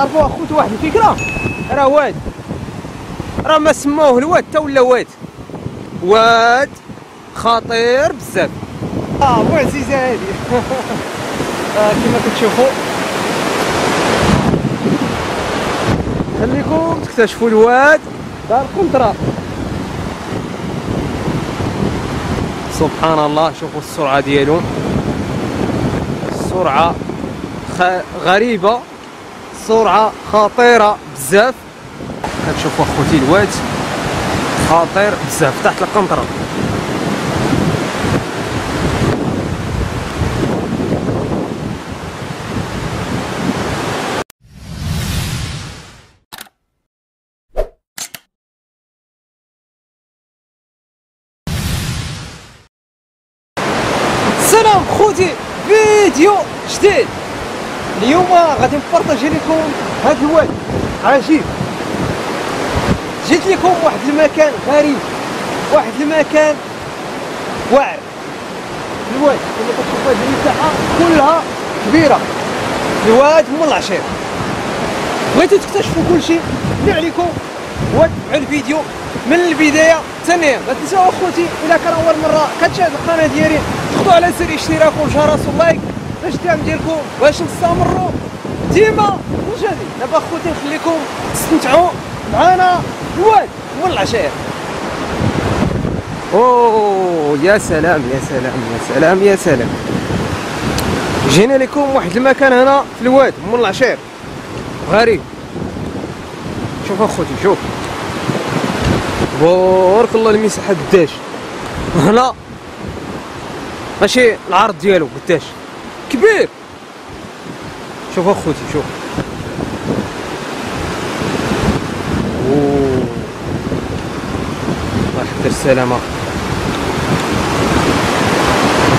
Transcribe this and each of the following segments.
تعرفوا أخوت واحد الفكرة. راه واد. راه ما سموه الواد تا ولا واد. واد خطير بزاف. آه معززه هذه آه كما كتشوفوا. خليكم تكتشفوا الواد. دار كونترا. سبحان الله شوفوا السرعة ديالو. السرعة. غريبة. سرعه خطيرة بزاف. كتشوفوا أخوتي الواد خطير بزاف تحت القنطرة. السلام خوتي فيديو جديد. اليوم غادي نبارطاجي عجيب. جيت لكم واحد المكان غريب واحد المكان واعر. الواد كما كتشوفوا هذه المساحه كلها كبيرة. الواد من العشير. بغيتو تكتشفوا كل شيء اللي عليكم هو تبعوا الفيديو من البداية حتى النهايه ما تنساو أخوتي إذا كان أول مرة كتشاهد القناة ديالي تضغطوا على زر الاشتراك والجرس واللايك باش الدعم ديالكم باش نستمروا ديما مجاني دابا اخوتي نخليكم تستمتعوا معنا الواد من العشائر أوه يا سلام يا سلام يا سلام يا سلام. جينا لكم واحد المكان هنا في الواد من العشير غريب. شوف اخوتي شوف. بارك الله المساحة قداش. هنا. ماشي العرض ديالو قداش. كبير. شوف أخوتي شوف. أوه. الله يحفظ السلامه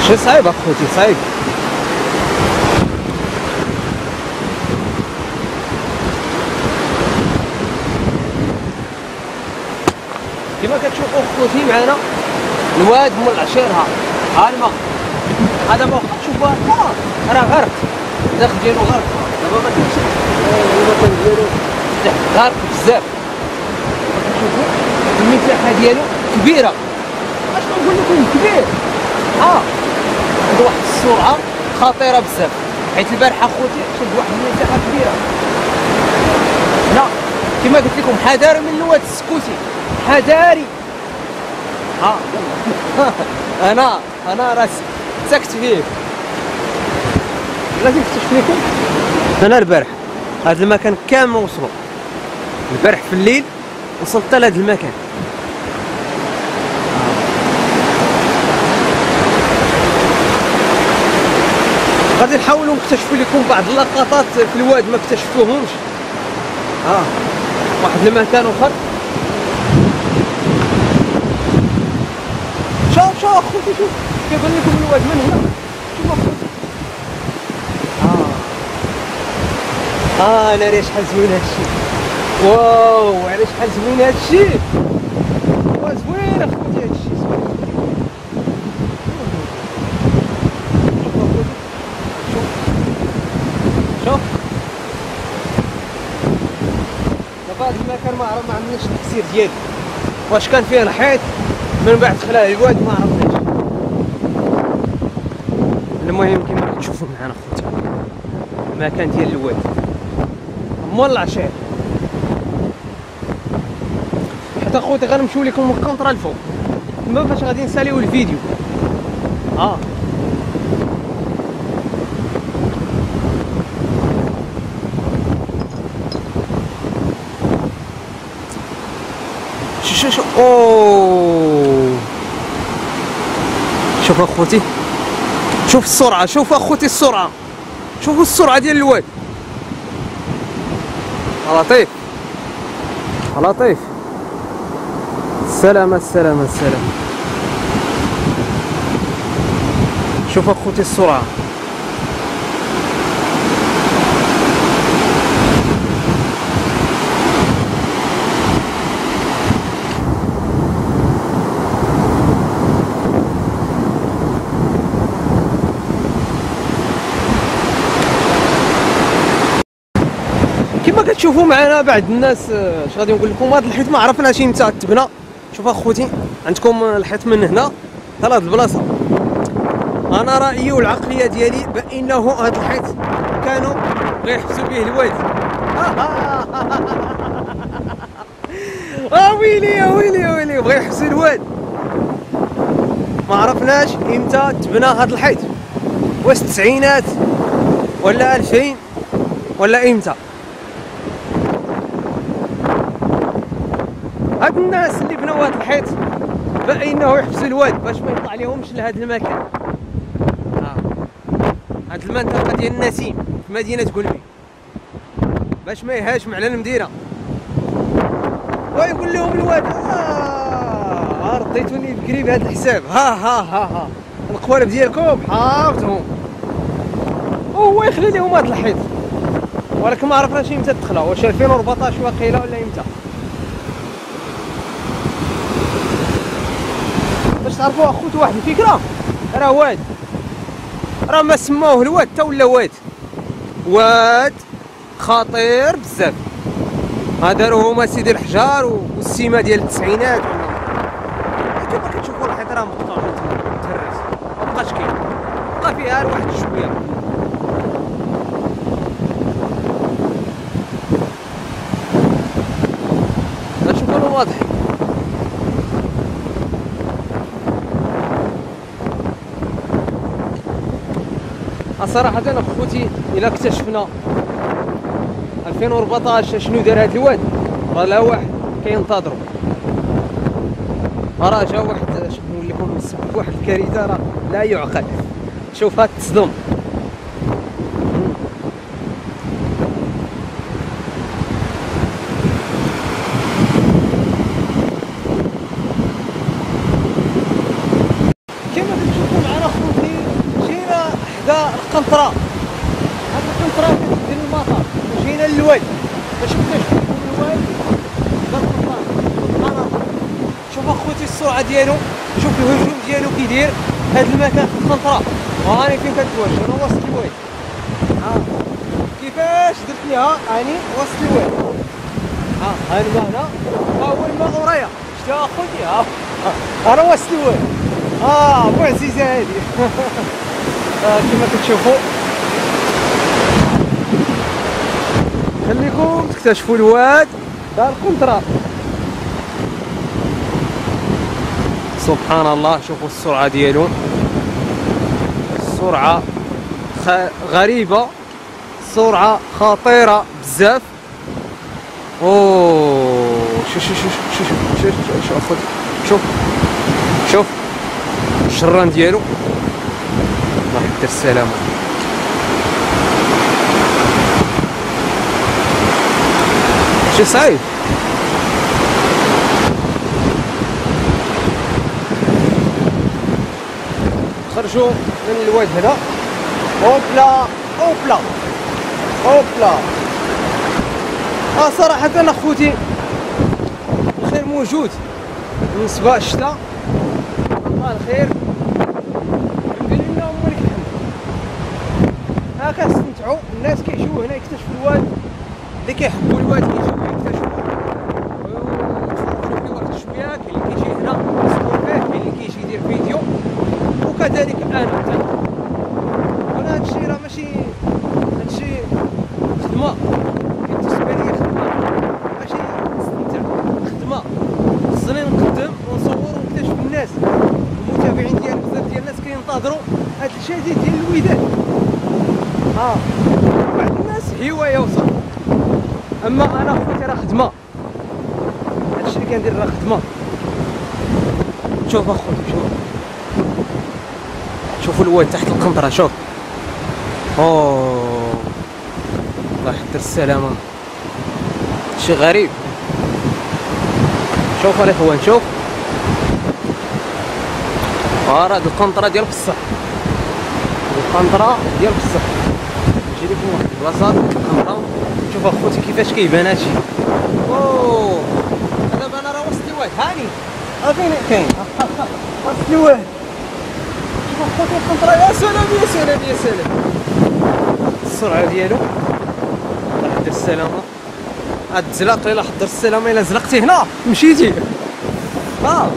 شي صعيب أخوتي؟ صعيب كما كتشوفوا أخوتي معنا؟ الواد من العشير ها. الماء هذا ما شوفوا ها راه غرق. الداخل ديالو غرق دابا ما كاينش. المكان ديالو غرق بزاف. المساحه ديالو كبيرة. اش نقول لكم كبير؟ ها عنده واحد السرعه خطيرة بزاف. حيت البارحة خوتي شد واحد المساحه كبيرة. هنا كما قلت لكم حذار من الواد السكوتي. حذاري. ها يلا أنا أنا راس سكت فيه. نكتشف لكم أنا البارح هذا المكان كامل وصلوا. البارح في الليل وصلت لهذا المكان. غادي نحاولوا نكتشفوا لكم بعض اللقطات في الواد ما اكتشفتوهمش. آه واحد المكان آخر. شوف شوف أخوتي شوف. كيبان لكم الواد من هنا شوف اخوتي آه أنا راه شحال زوين هادشي واو على شحال زوين هادشي زوين أخوتي هادشي زوين. شوف دابا هاد المكان ما عرف ما عندناش التفسير ديالو. واش كان فيه الحيط من بعد خلاه الواد ما عرفناش. المهم كما كتشوفوا معنا خوتي المكان ديال الواد. مول العشير حتى خوتي غنمشيو لكم من الكونطرا الفوق تما فاش غادي نساليو الفيديو. آه. شو شو شو أوه. شوف اخوتي. شوف السرعة شوف اخوتي السرعة. شوفوا السرعة ديال الواد. لطيف لطيف السلامة السلامة السلامة شوف أخوتي السرعة. تشوفوا معنا بعض الناس. آه، اش غادي نقول لكم؟ هذا الحيط ما عرفناش إمتى تبنى. شوف أخوتي عندكم الحيط من هنا؟ حتى هاد البلاصة. أنا رأيي والعقلية ديالي بأنه هذا الحيط كانوا غيحبسوا به الواد آه ويلي ويلي ويلي بغا يحبسوا الواد ما عرفناش إمتى تبنى هذا الحيط. واش التسعينات ولا 2000 ولا إمتى؟ هاد الناس اللي بناو هاد الحيط فانه يحبسوا الواد باش ما يطلع لهمش لهذا المكان آه. هاد المنطقة ديال النسيم في مدينة قلبي. باش ما يهاجم على المدينة. ويقول لهم الواد آه رديتوني بكري بهذا الحساب. ها ها ها ها. القوالب ديالكم حافظهم. وهو يخلي لهم هذا الحيط. ولكن ما عرفناش إمتى دخلوا واش 2014 واقيلا ولا إمتى؟ تعرفوا أخوت واحد الفكرة. راه واد. راه ما سماوه الواد تا ولا واد. واد خطير بزاف. هذا هما سيدي الحجار والسيمه ديال التسعينات كيما كتشوفوا الحيط راه مقطوع متهرس ما بقاش كاين بقى فيها واحد شوية غنشوفوا واضح صراحة اخوتي إلى اكتشفنا 2014 شنو دار هاد الواد. راه لا واحد كينتظروا راه جا واحد نقول لكم سبب واحد الكارثة راه لا يعقل. شوف هاد تصدم كما كتشوفوا معنا خوتي جينا حدا القنطره هاد القنطره كتدير المطار وجينا للواد باش نكتشفوا الواد دار القنطره سبحان الله شوف اخوتي السرعه ديالو. شوف الهجوم ديالو كيدير. هاد المكان في القنطره وهاني فين كتواجه؟ أنا وسط الواد ها. كيفاش درت ليها؟ هاني وسط الواد ها ها الماء هنا. ها هو الماء ورايا. شتي اخوتي ها. ها أنا وسط الواد آه معززة هذه آه كما كتشوفوا. خليكم تكتشفوا الواد. دار القنطرة. سبحان الله شوفوا السرعه ديالو السرعه خ... غريبه سرعه خطيره بزاف اوه شوف شوف شوف شوف شوف شوف شوف شوف شوف الشران ديالو الله يكثر السلامه شي صعيب خرجوا من الواد هنا. أوبلا أوبلا أوبلا. آه صراحة اخوتي الخير موجود. بالنسبة للشتاء الله الخير. الحمد لله ولك الحمد ها كنستمتعوا الناس كيجيو هنا يكتشفوا الواد اللي كيحبوا الواد كيجيو يكتشفوا ويتفرجوا فيه واحد شوية كاين اللي كيجي هنا يصور فيه كاين اللي كيجي يدير فيديو وكذلك أنا حتى وأنا هادشي راه ماشي هادشي خدمه بالنسبة لي خدمه ماشي نستمتع خدمه خصني نقدم ونصور ونكتشف الناس المتابعين ديال بزاف ديال الناس كينتظروا هاد الشيء ديال الوداد آه بعض الناس هوايه وصافي أما أنا خوتي راه خدمة. هادشي اللي كندير راه خدمة. شوف أخوتي شوف. شوفوا الواد تحت القنطره شوف. أوه. الله يحضر السلامة. شي غريب. شوف الإخوان شوف. راه هاد القنطره ديال بصح. القنطره ديال بصح. نجي لكم واحد البلاصه شوف اخوتي كيفاش كيبان هادشي. اوه دابا أنا راه وسط الواد هاني. ها فين؟ كاين وسط الواد شوف اخوتي القنطره يا سلام يا سلام يا سلام. السرعة ديالو. الله يحضر السلامة. هاد الزلاق الا حضر السلامة الا زلقتي هنا. مشيتي. آه.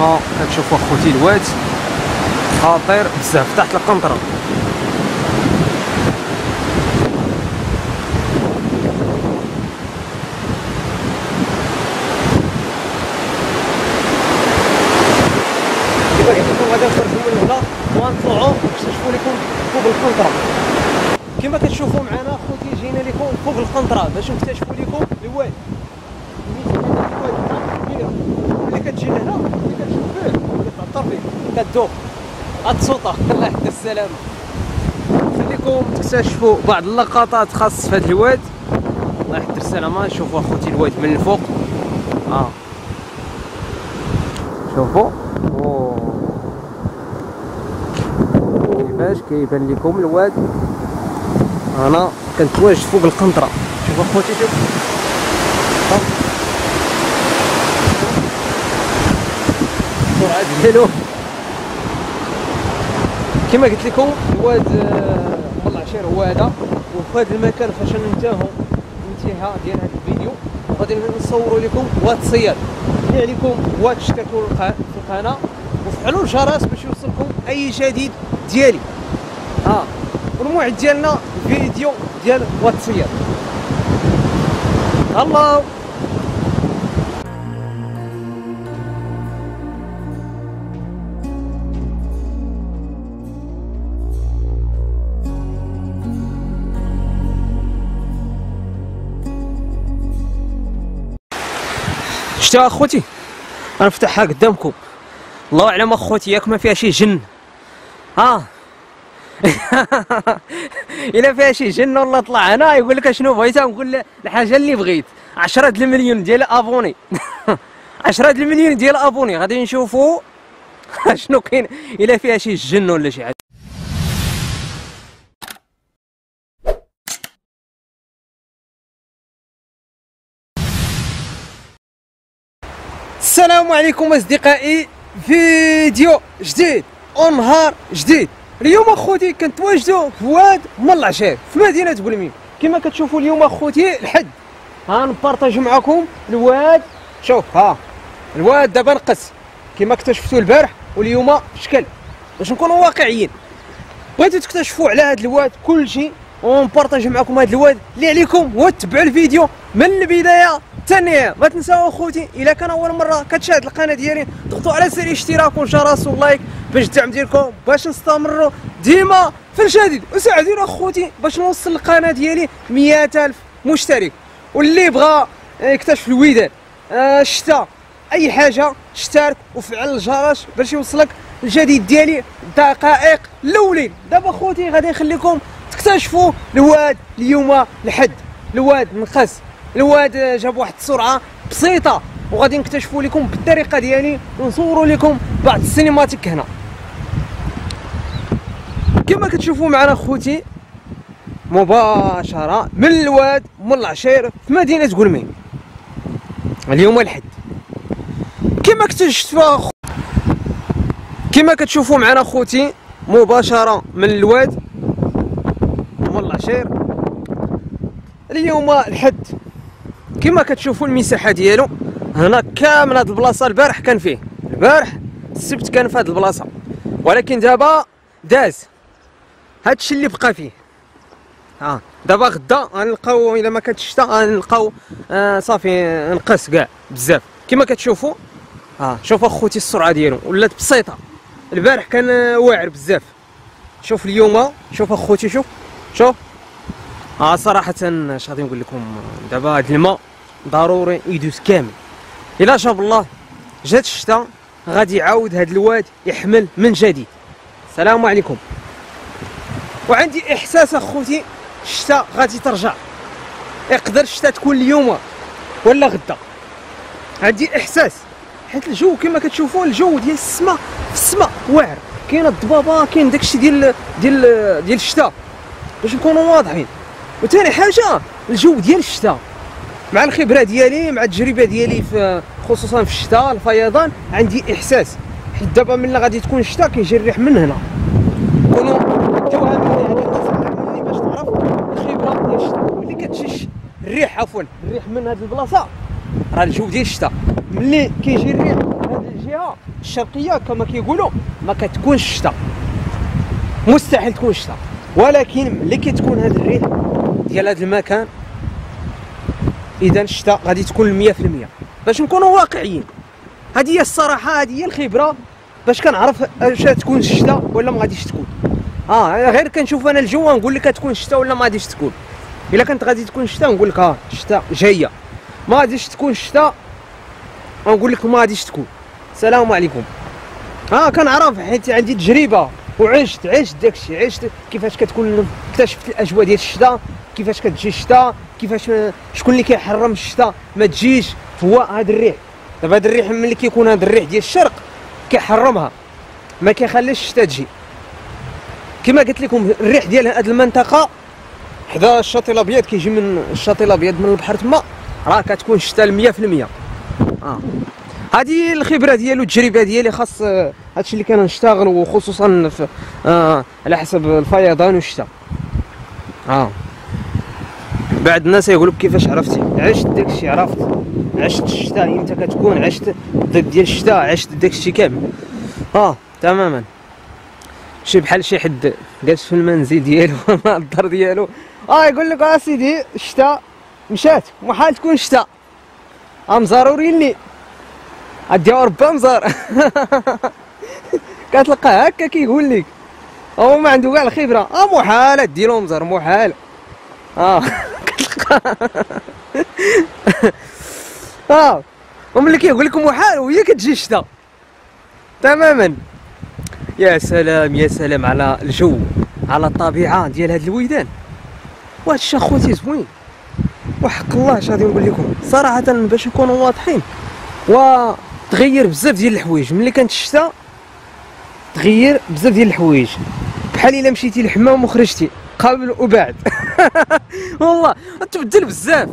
كما كتشوفوا اخوتي الواد خطير بزاف تحت القنطره كما كتشوفوا معنا اخوتي جينا لكم فوق القنطره باش نكتشفوا لكم الواد اللي كتجي لهنا اللي كتشوف فيه كتعطر فيه كتذوق الله يحفظ السلامه خليكم تكتشفوا بعض اللقطات خاص في هذا الواد. الله يحفظ السلامة. شوفوا أخوتي الواد من الفوق. آه. شوفوا. كيفاش كيبان لكم الواد؟ أنا كنتواجد فوق القنطرة. شوفوا أخوتي شوف ها. السرعه ديالو كما قلت لكم الواد آه، والله عشير هو هذا. وفي هذا المكان فاش ننتهوا الانتهاء ديال هذا الفيديو. غادي نصوروا لكم واد الصياد. اللي عليكم واد تشتركوا في القناة. وفعلوا الجرس باش يوصلكم أي جديد ديالي. آه والموعد ديالنا فيديو ديال واد الصياد. الله! شتو أخوتي؟ غنفتحها قدامكم. الله اعلم أخوتي ياك ما فيها شي جن. ها؟ إلا فيها شي جن ولا طلع هنا يقول لك أشنو بغيت؟ نقول الحاجة اللي بغيت. 10 د المليون ديال أبوني. 10 د المليون ديال أبوني. غادي نشوفوا شنو كاين. إلا فيها شي جن ولا شي حاجة. السلام عليكم أصدقائي. فيديو جديد. ونهار جديد. اليوم أخوتي كنتواجدوا في واد من العشير في مدينة بولميم كما كتشوفوا اليوم أخوتي الحد. ها نبارطاجي معكم الواد. شوف ها الواد دابا نقص. كما اكتشفتوا البارح واليوم شكل. باش نكونوا واقعيين. بغيتو تكتشفوا على هذا الواد كل شيء ونبارطاجي معكم هذا الواد. اللي عليكم هو تتبعوا الفيديو من البداية النهايه ما تنساو أخوتي إلا كان أول مرة كتشاهد القناة ديالي ضغطوا على زر الاشتراك والجرس واللايك باش الدعم ديالكم باش نستمروا ديما في الجديد. وساعدونا أخوتي باش نوصل القناة ديالي 100000 مشترك. واللي بغى يكتشف الودان آه، الشتاء أي حاجة اشترك وفعل الجرس باش يوصلك الجديد ديالي دقائق الأولين. دابا خوتي غادي نخليكم تكتشفوا الواد اليوم الحد الواد نقص الواد جاب واحد السرعة بسيطة وغادي نكتشفوا لكم بالطريقة ديالي ونصوروا لكم بعض السينماتيك هنا. كما كتشوفوا معنا خوتي مباشرة من الواد من العشير في مدينة قلمين اليوم الحد. كما اكتشفوا أخو... كما كتشوفوا معنا خوتي مباشرة من الواد من العشير اليوم الحد. كما كتشوفوا المساحة ديالو هنا كامل هاد البلاصة البارح كان فيه. البارح السبت كان في هاد البلاصة. ولكن دابا داز. هادشي اللي بقى فيه. ها دابا غدا غنلقاو إلا ما كانتش الشتا غنلقاو آه صافي نقص كاع بزاف. كما كتشوفوا ها شوف اخوتي السرعة ديالو ولات بسيطة. البارح كان آه، واعر بزاف. شوف اليوم شوف اخوتي شوف شوف. آه صراحة اش غادي نقول لكم؟ دابا هاد الماء ضروري يدوز كامل. إلا شاء الله جات الشتاء غادي يعاود هاد الواد يحمل من جديد. السلام عليكم. وعندي إحساس أخوتي الشتاء غادي ترجع. يقدر الشتاء تكون اليوم ولا غدا. عندي إحساس. حيت الجو كما كتشوفوا الجو ديال السماء السماء واعر. كاين الضبابة كاين داكشي ديال ديال ديال الشتاء باش نكونوا واضحين. وثاني حاجة الجو ديال الشتاء مع الخبرة ديالي مع التجربة ديالي في خصوصا في الشتاء الفيضان عندي إحساس. حيت دابا ملي غادي تكون الشتا كيجي الريح من هنا. كونوا ديوها مني هذه النصيحه مني باش تعرف الخبرة ديال الشتا ملي كتجي الريح عفوا الريح من هذه البلاصة راه الجو ديال الشتا ملي كيجي الريح هذه الجهة الشرقية كما كيقولوا ما كتكونش الشتا مستحيل تكون الشتا ولكن ملي كتكون هذا الريح ديال هذا المكان إذا الشتاء غادي تكون 100% باش نكونوا واقعيين. هذه هي الصراحة هذه هي الخبرة باش كنعرف واش تكون الشتاء ولا ما غاديش تكون. آه غير كنشوف أنا الجو نقول لك تكون الشتاء ولا ما غاديش تكون. إلا كانت غادي تكون الشتاء نقول لك آه الشتاء جاية. ما غاديش تكون الشتاء نقول لك ما غاديش تكون. السلام عليكم. آه كنعرف حيت عندي تجربة وعشت عشت داكشي عشت كيفاش كتكون اكتشفت الأجواء ديال الشتاء كيفاش كتجي الشتاء. كيفاش شكون اللي كيحرم الشتاء ما تجيش. هو هذا الريح. دابا هذا الريح ملي كيكون هذا الريح ديال الشرق كيحرمها. ما كيخليش الشتاء تجي. كما قلت لكم الريح ديال هذه المنطقة حدا الشاطئ الأبيض كيجي من الشاطئ الأبيض من البحر تما راه كتكون الشتاء 100% آه. هذه الخبرة ديالو التجربة ديالي خاص آه، هادشي اللي كنشتغل وخصوصا في آه على حسب الفيضان والشتاء آه. بعد الناس يقولوا كيفاش عرفتي؟ عشت داكشي عرفت. عشت الشتاء إمتى كتكون عشت ضد ديال الشتاء عشت داكشي كامل. آه تماما. شي بحال شي حد جالس في المنزل ديالو مع الدار ديالو آه يقول لك اسيدي الشتاء مشات محال تكون الشتاء أم ضروري لي أديها ربا مزار كتلقاه هكا كيقول لك. هو ما عنده كاع الخبرة. آه محال ديرو مزار محال. آه. آه. وملي كيقول لك محال وهي كتجي الشتا. تماما. يا سلام يا سلام على الجو على الطبيعة ديال هاد الويدان. وهاد الشيء خوتي زوين. وحق الله اش غادي نقول لكم؟ صراحة باش نكونوا واضحين وتغير بزاف ديال الحوايج. ملي كانت الشتاء تغير بزاف ديال الحوايج. بحال إلا مشيتي للحمام وخرجتي قبل وبعد. والله تبدل بزاف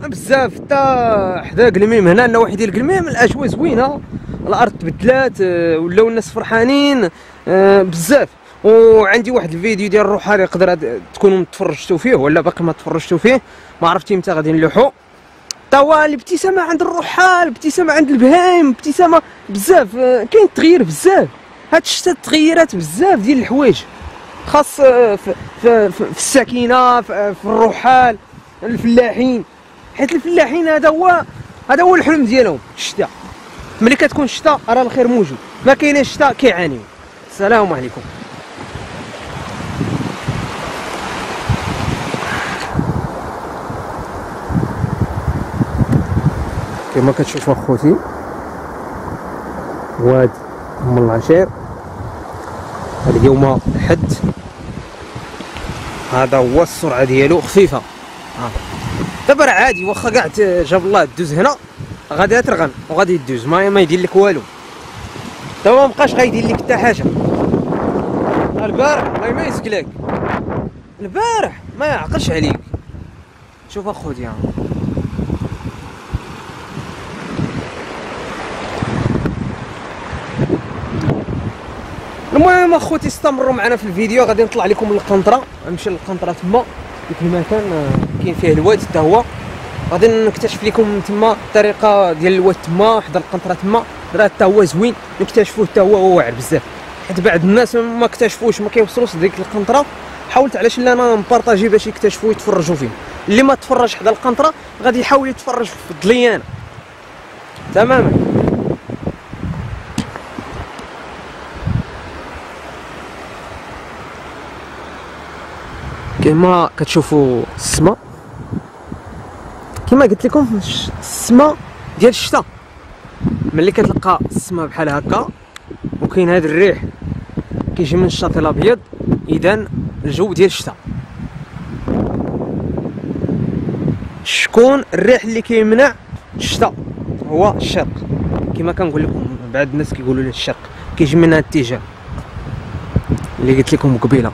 بزاف. حتى حدا قلميم هنا النواحي ديال قلميم الاجواء زوينه الأرض تبدلات آه، ولاو الناس فرحانين آه، بزاف. وعندي واحد الفيديو ديال الروحاني يقدر تكونوا تفرجتوا فيه ولا باقي ما تفرجتوا فيه. ما عرفتي متى غادي نلوحو. توا الابتسامة عند الرحال الابتسامة عند البهايم الابتسامة بزاف آه، كاين تغيير بزاف. هاد الشتا تغيرات بزاف ديال الحوايج. خاص في, في, في السكينه في, في الرحال الفلاحين. حيت الفلاحين هذا هو هذا هو الحلم ديالهم الشتاء. ملي كتكون الشتاء راه الخير موجود. ما كاينش الشتاء كيعانيو. السلام عليكم. كما كتشوفوا أخوتي واد أم العشير. اليوم الحد هذا هو السرعة ديالو خفيفة. آه. دابا راه عادي واخا كاع جاب الله دوز هنا غادي ترغن وغادي يدوز ما ما يدير لك والو. دابا ما بقاش غايدير لك حتى حاجة. البارح الله ما يسكلك. البارح ما يعقلش عليك. شوف اخوتي المهم اخوتي استمروا معنا في الفيديو. غادي نطلع لكم القنطرة. نمشي للقنطرة تما. ديك المكان آه، كاين فيه الواد حتى هو. غادي نكتشف لكم تما الطريقة ديال الواد تما. واحد القنطرة تما. راه حتى هو زوين. نكتشفوه حتى هو واعر بزاف. حيت بعض الناس ما اكتشفوش ما كيوصلوش لديك القنطرة. حاولت علاش لا أنا نبارطاجي باش يكتشفوا يتفرجوا فيه. اللي ما تفرج حدا القنطرة غادي يحاول يتفرج في الضليانه تماما. كما كتشوفوا السماء كما قلت لكم السماء ديال الشتاء ملي كتلقى السماء بحال هكا وكاين هذا الريح كيجي من الشاطئ الأبيض إذا الجو ديال الشتاء شكون الريح اللي كيمنع الشتاء هو الشرق. كما كنقول لكم بعض الناس كيقولوا لي الشرق. كيجي من هذا الاتجاه اللي قلت لكم قبيلة.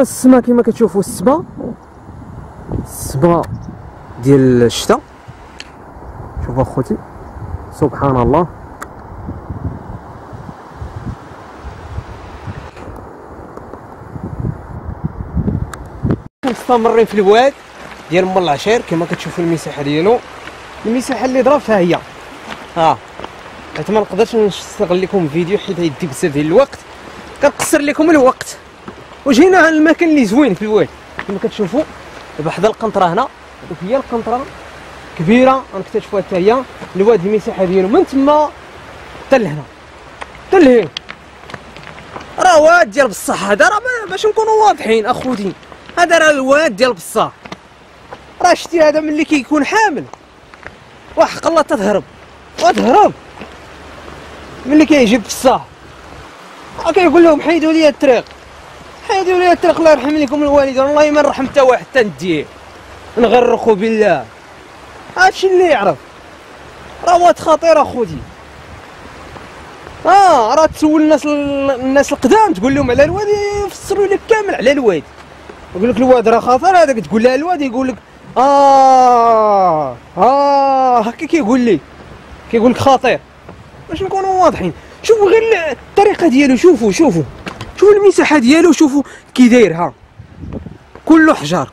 السما كما كتشوفوا السبا. السبا ديال الشتاء شوفوا اخوتي. سبحان الله. مستمرين في الواد ديال مول العشير كما كتشوفوا المساحة ديالو. المساحة اللي ضرب فيها هي. ها. حيت ما نقدرش نستغل لكم فيديو حيت يدي بزاف ديال الوقت. كنقصر لكم الوقت. وجينا على المكان اللي زوين في الواد كما كتشوفوا دابا حدا القنطرة هنا وهي القنطرة كبيرة غنكتشفوها حتى هي. الواد المساحة ديالو من تما حتى لهنا. حتى لهنا. راه واد ديال بصح هذا راه باش نكونوا واضحين أخوتي. هذا راه الواد ديال بصح. راه شتي هذا ملي كيكون حامل. وحق الله تتهرب وتهرب ملي كيجي بصح. كيقول لهم حيدوا لي الطريق. حيدوا لي الطريق الله يرحم لكم الوالدين والله ما نرحم حتى واحد تنديه نغرقوا بالله. هادشي اللي يعرف. راه واد خطير اخوتي. آه راه تسول الناس الناس القدام تقول لهم على الواد يفسروا لك كامل على الواد. يقول لك الواد راه خطر هذاك تقول له الواد يقول لك آه آه هكا كيقول لي. كيقول لك خطير. باش نكونوا واضحين. شوفوا غير الطريقة ديالو شوفوا شوفوا. شوفوا المساحة ديالو شوفوا كي داير ها. كله حجار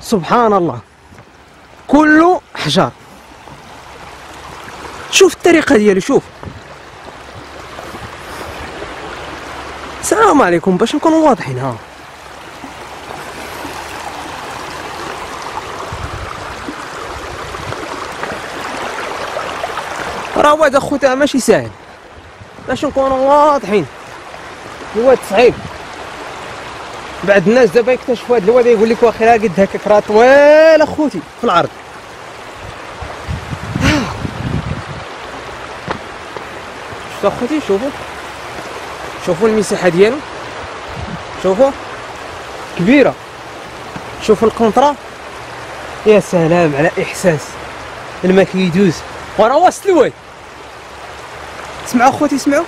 سبحان الله كله حجار شوف الطريقة ديالو شوف. السلام عليكم. باش نكونوا واضحين ها. راه واد أخوتها ماشي ساهل. باش نكونوا واضحين. الواد صعيب بعد الناس دابا يكتشفوا هذا الواد يقول لك واخا قد هكاك راه طويل اخوتي في العرض. شفتوا اخوتي؟ شوفوا. شوفوا المساحة ديالو. شوفوا. كبيرة. شوفوا القنطرة. يا سلام على إحساس. الماء كيدوز وراه وسط الواد سمعوا اخوتي؟ سمعوا.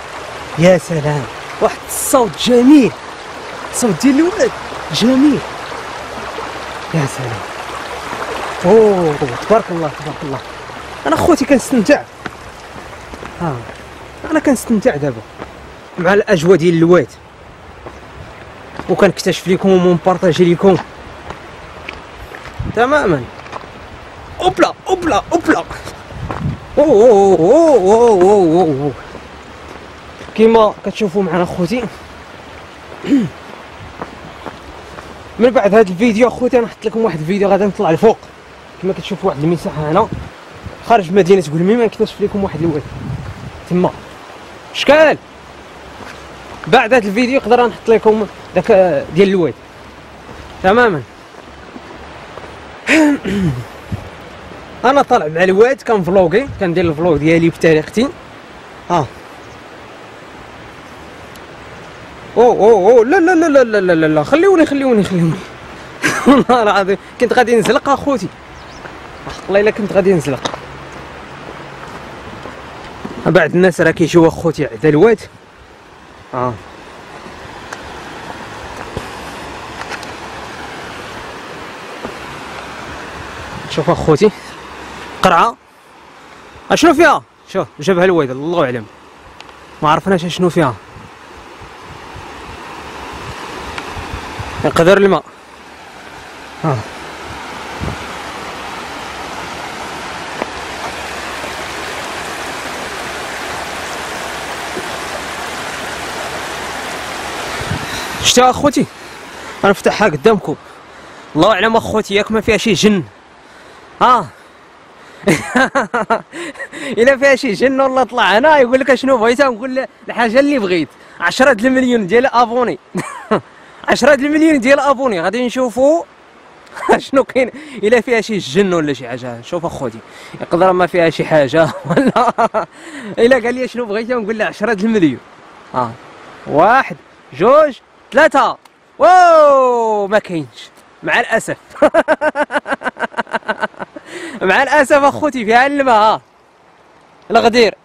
يا سلام. واحد الصوت جميل. الصوت ديال الولاد. جميل. يا سلام. أوه تبارك الله تبارك الله. أنا اخوتي كنستمتع. ها. أنا كنستمتع دابا مع الأجواء ديال الواد. وكنكتشف لكم ومبارطاجي لكم. تماما. أوبلا أوبلا أوبلا. أوه أوه أوه أوه أوه. كيما كتشوفوا معنا اخوتي من بعد هذا الفيديو اخوتي أنا نحط لكم واحد الفيديو غادي نطلع لفوق. كما كتشوفوا واحد المساحة هنا. خارج مدينة قلميمه نكتشف لكم واحد الواد تما. شكال؟ بعد هذا الفيديو نقدر نحط لكم داك ديال الواد تماما. أنا طالع مع الواد كنفلوغي كندير الفلوغ ديالي بطريقتي آه. أوه أوه أوه لا لا لا لا لا لا لا خليوني خليوني خليوني. والله العظيم كنت غادي نزلق أخوتي. الله إلا كنت غادي نزلق. بعد الناس راه كيجيو أخوتي عدا الواد. آه. شوف أخوتي. قرعة. أشنو فيها؟ شوف جابها الواد الله أعلم. ما عرفناش شنو فيها. قدر الماء. ها. شتا أخوتي؟ أنا فتحها قدامكم. الله اعلم أخوتي ياك ما فيها شي جن. ها. إلا فيها شي جن ولا طلع هنا يقول لك شنو بغيت نقول الحاجة اللي بغيت. 10 المليون ديال ابوني 10 المليون ديال أبوني. غادي نشوفوا شنو كاين. إلا فيها شي جن ولا شي حاجة شوف أخوتي. يقدر ما فيها شي حاجة ولا إلا قال لي شنو بغيت نقول له 10 المليون. آه. واحد جوج ثلاثة. واو! ما كاينش. مع الأسف. مع الأسف أخوتي فيها الماء ها الغدير.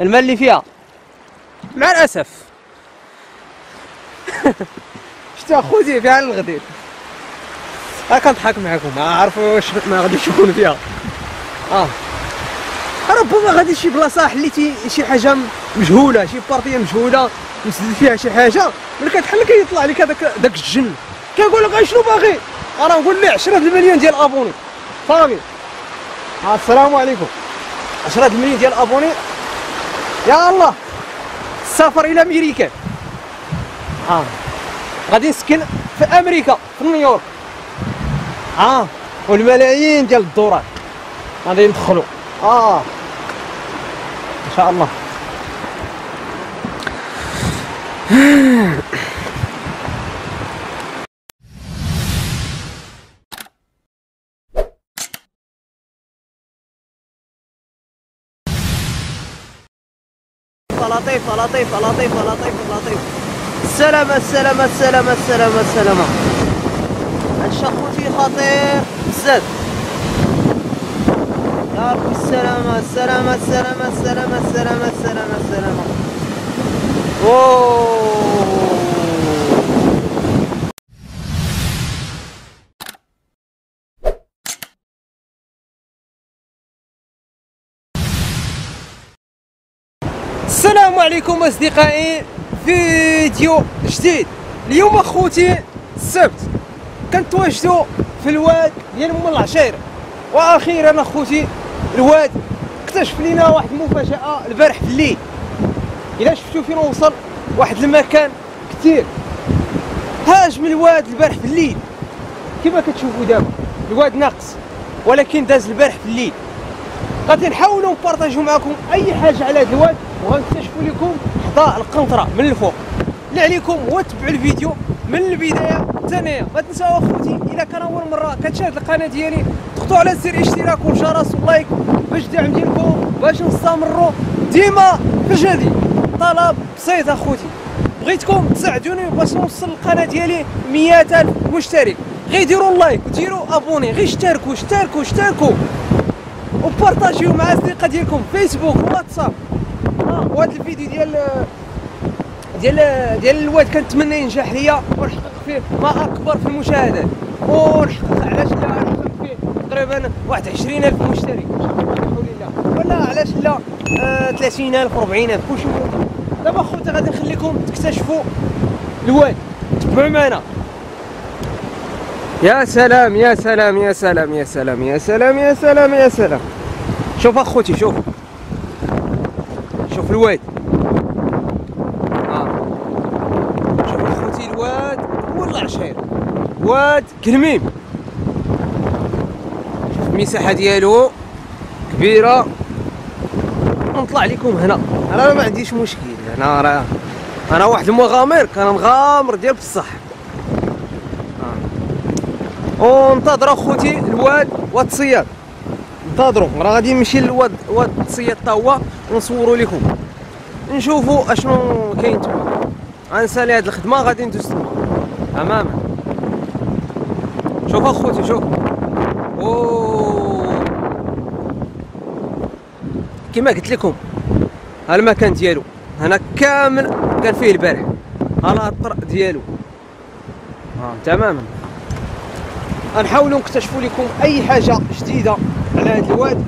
الماء اللي فيها. مع الأسف. شتا أخوتي فيها الغدير. ها كنضحك معكم ما عارف واش ما غاديش يكون فيها. آه. ربما غادي شي بلاصة حليتي شي حاجة مجهولة شي بارتية مجهولة مسدد فيها شي حاجة. ملي كتحل كيطلع لك هذاك داك الجن. كيقول لك شنو باغي؟ أنا نقول له 10 المليون ديال أبوني. صافي السلام عليكم. 10 المليون ديال أبوني؟ يا الله. السفر إلى أمريكا. آه غادي نسكن في أمريكا في نيويورك. آه والملايين ديال الدولار. غادي ندخلوا آه. إن شاء الله. لطيفة لطيفة لطيفة لطيفة لطيفة السلامة السلامة السلامة السلامة السلامة الشخوتي خطير بزاف يا ربي السلامة السلامة السلامة السلامة السلامة السلامة السلامة السلام عليكم أصدقائي. فيديو جديد. اليوم اخوتي السبت. كنتواجدوا في الواد ديال ام العشيره وأخيرا اخوتي الواد اكتشف لينا واحد المفاجأة البارح في الليل. إلا شفتوا فين وصل واحد المكان كثير هاجم الواد البارح في الليل. كما كتشوفوا دابا. الواد ناقص. ولكن داز البارح في الليل. غادي نحاولوا نبارطاجيو معكم أي حاجة على هذا الواد وغنكتشفوا لكم حدا القنطرة من الفوق. اللي عليكم هو تبعوا الفيديو من البداية حتى النهاية. ما تنساو أخوتي الا كان أول مرة كتشاهد القناة ديالي. ضغطوا على زر الاشتراك والجرس وال like باش الدعم ديالكم باش نستمروا ديما في الجديد طلب بسيط أخوتي. بغيتكم تساعدوني باش نوصل القناة ديالي 100000 مشترك. غير ديروا like وديروا fr:abonner. غير اشتركوا اشتركوا اشتركوا. وبارطاجيو مع أصدقاء ديالكم. فيسبوك واتساب. آه وهذا الفيديو ديال ديال ديال الواد كنتمنى ينجح ليا ونحقق فيه ما أكبر في المشاهدات. ونحقق علاش لا نحقق فيه تقريبا واحد 20000 مشترك. الحمد لله. ولا علاش لا آه 30000 40000 كلشي ممكن دابا خوتي غادي نخليكم تكتشفوا الواد. تبعوا معنا. يا سلام يا سلام يا سلام يا سلام يا سلام يا سلام يا سلام. شوف أخوتي شوف. شوف الواد. آه. شوف أخوتي الواد. والله عشير واد كلميم شوف المساحة ديالو. كبيرة. نطلع لكم هنا. أنا ما عنديش مشكل. أنا راه أنا واحد المغامر. كان مغامر ديال بصح. وننتظر اخوتي الواد واد الصياد انتظروا راه غادي نمشي للواد واد الصياد تا هو ونصوروا لكم نشوفوا اشنو كاين تما. غنسالي هاد الخدمة غادي ندوز تما. تماما شوف اخوتي شوف. أوه. كما قلت لكم ها المكان ديالو. هنا كامل كان فيه البارح. ها الطرق ديالو. آه تماما. غنحاولوا نكتشفوا لكم أي حاجة جديدة على هذا الواد.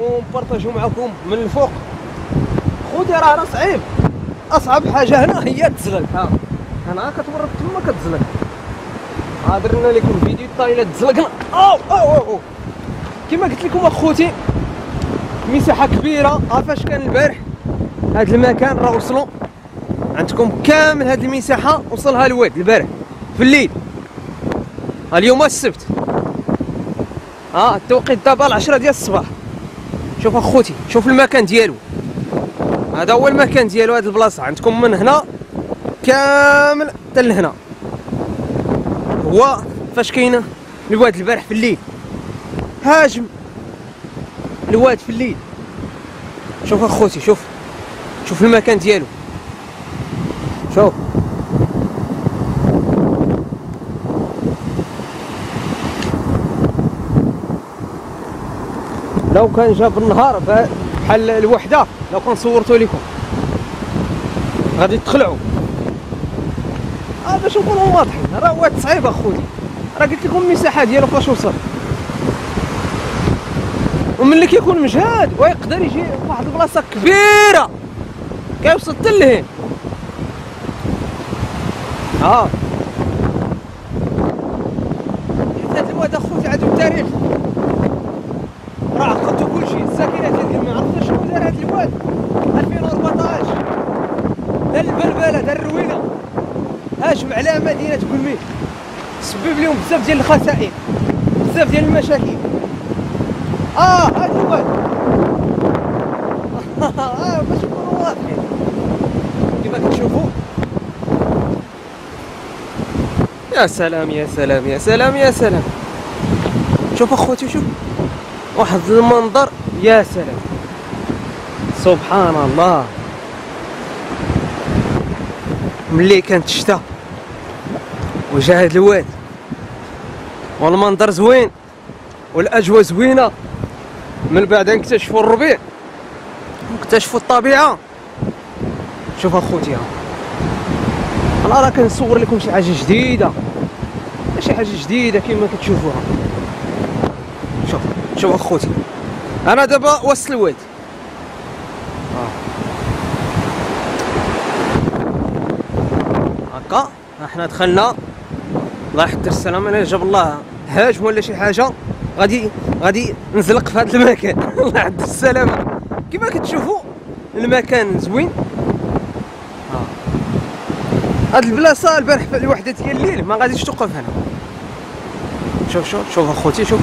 ونبارطاجيو معكم من الفوق. خودي راه راه صعيب. أصعب حاجة هنا هي التزلق ها هنا كتورط تما كتزلق ها درنا لكم فيديو طايله تزلقنا أو أو أو. كما قلت لكم أخوتي مساحة كبيرة. ها فاش كان البارح؟ هذا المكان راه وصلوا عندكم كامل هذه المساحة. وصلها الواد البارح. في الليل. اليوم السبت ها التوقيت دابا العشرة ديال الصباح. شوف اخوتي شوف المكان ديالو. هذا هو المكان ديالو هاد البلاصة. عندكم من هنا كامل حتى لهنا. هو فاش كاين الواد البارح في الليل. هاجم. الواد في الليل. شوف اخوتي شوف. شوف المكان ديالو شوف لو كان جاب النهار بحال الوحدة لو كان صورتو لكم غادي تخلعوا آه باش نكونوا واضحين راه واد صعيب أخوتي. راه قلت لكم المساحة ديالو فاش وصل. وملي كيكون مجهد ويقدر يجي واحد البلاصة كبيرة. كيوصل حتى لهين ها. التاريخ. راه كلشي الساكنه ديال كلمه عرفتوا شنو دار هاد الواد 2014 دار البلبلة دار الروينه هاجم على مدينة كلمي سبب لهم بزاف ديال الخسائر بزاف ديال المشاكل. آه هاد الواد آه باش نكونوا واضحين. كما كتشوفوا. يا سلام يا سلام يا سلام يا سلام. شوف أخوتي شوف. واحد المنظر. يا سلام. سبحان الله. ملي كانت الشتا. وجا هاد الواد. والمنظر زوين. والأجواء زوينة. من بعد نكتشفوا الربيع. واكتشفوا الطبيعة. شوف أخوتي أنا راه كنصور لكم شي حاجة جديدة. شي حاجة جديدة كما كتشوفوها. شوف شوف أخوتي. أنا دابا وسط الواد. هكا. إحنا دخلنا. الله يحضر السلام أنا جاب الله هاجم ولا شي حاجة. غادي غادي نزلق في هذا المكان. الله يحضر السلامه كما كتشوفوا المكان زوين. هاد البلاصة البارح في الوحدة ديال الليل ما غاديش توقف هنا. شوف شوف شوف أخوتي شوف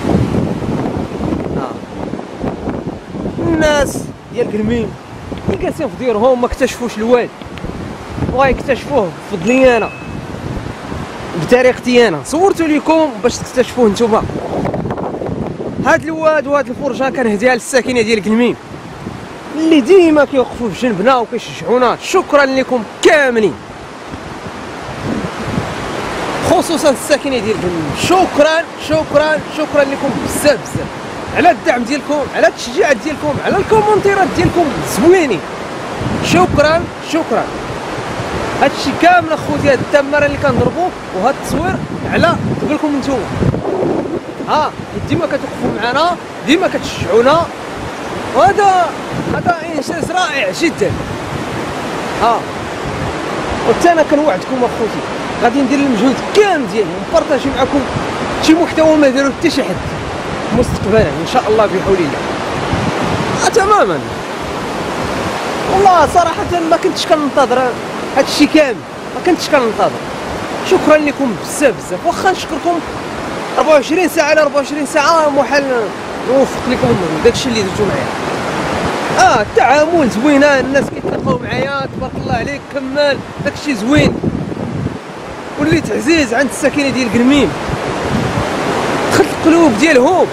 آه. الناس ديال كلميم اللي جالسين في ديورهم ما اكتشفوش الواد وغيكتشفوه بفضلي أنا. بطريقتي أنا. صورت لكم باش تكتشفوه نتوما. هاد الواد وهاد الفرجه كنهديها للساكنة ديال كلميم اللي ديما كيوقفوا في جنبنا وكيشجعونا. شكرا لكم كاملين. خصوصا الساكنة ديال كلميم شكرا شكرا شكرا لكم بزاف بزاف. على الدعم ديالكم على التشجيعات ديالكم على الكومنتيرات ديالكم زوينين. شكرا شكرا. هادشي كامل أخوتي هاد التمارة اللي كنضربو وهاد التصوير على قبلكم نتوما ها ديما كتوقفوا معنا ديما كتشجعونا. وهذا هذا انجاز رائع جدا. ها. وحتى أنا كنوعدكم أخوتي غادي ندير المجهود كامل ديالي ونبارطاجي معكم شي محتوى ما دارو حتى شي حد. مستقبلا إن شاء الله آه تماما. والله صراحة ما كنتش كننتظر. هادشي كامل. ما كنتش كننتظر. شكرا لكم بزاف بزاف. واخا نشكركم 24 ساعة على 24 ساعة. محال نوفق لكم داكشي اللي درتو معايا. آه التعامل زوينة الناس كيتلاقاو معايا. تبارك الله عليك. كمال. داكشي زوين. وليت عزيز عند الساكنة ديال قرميم دخلت القلوب ديالهم.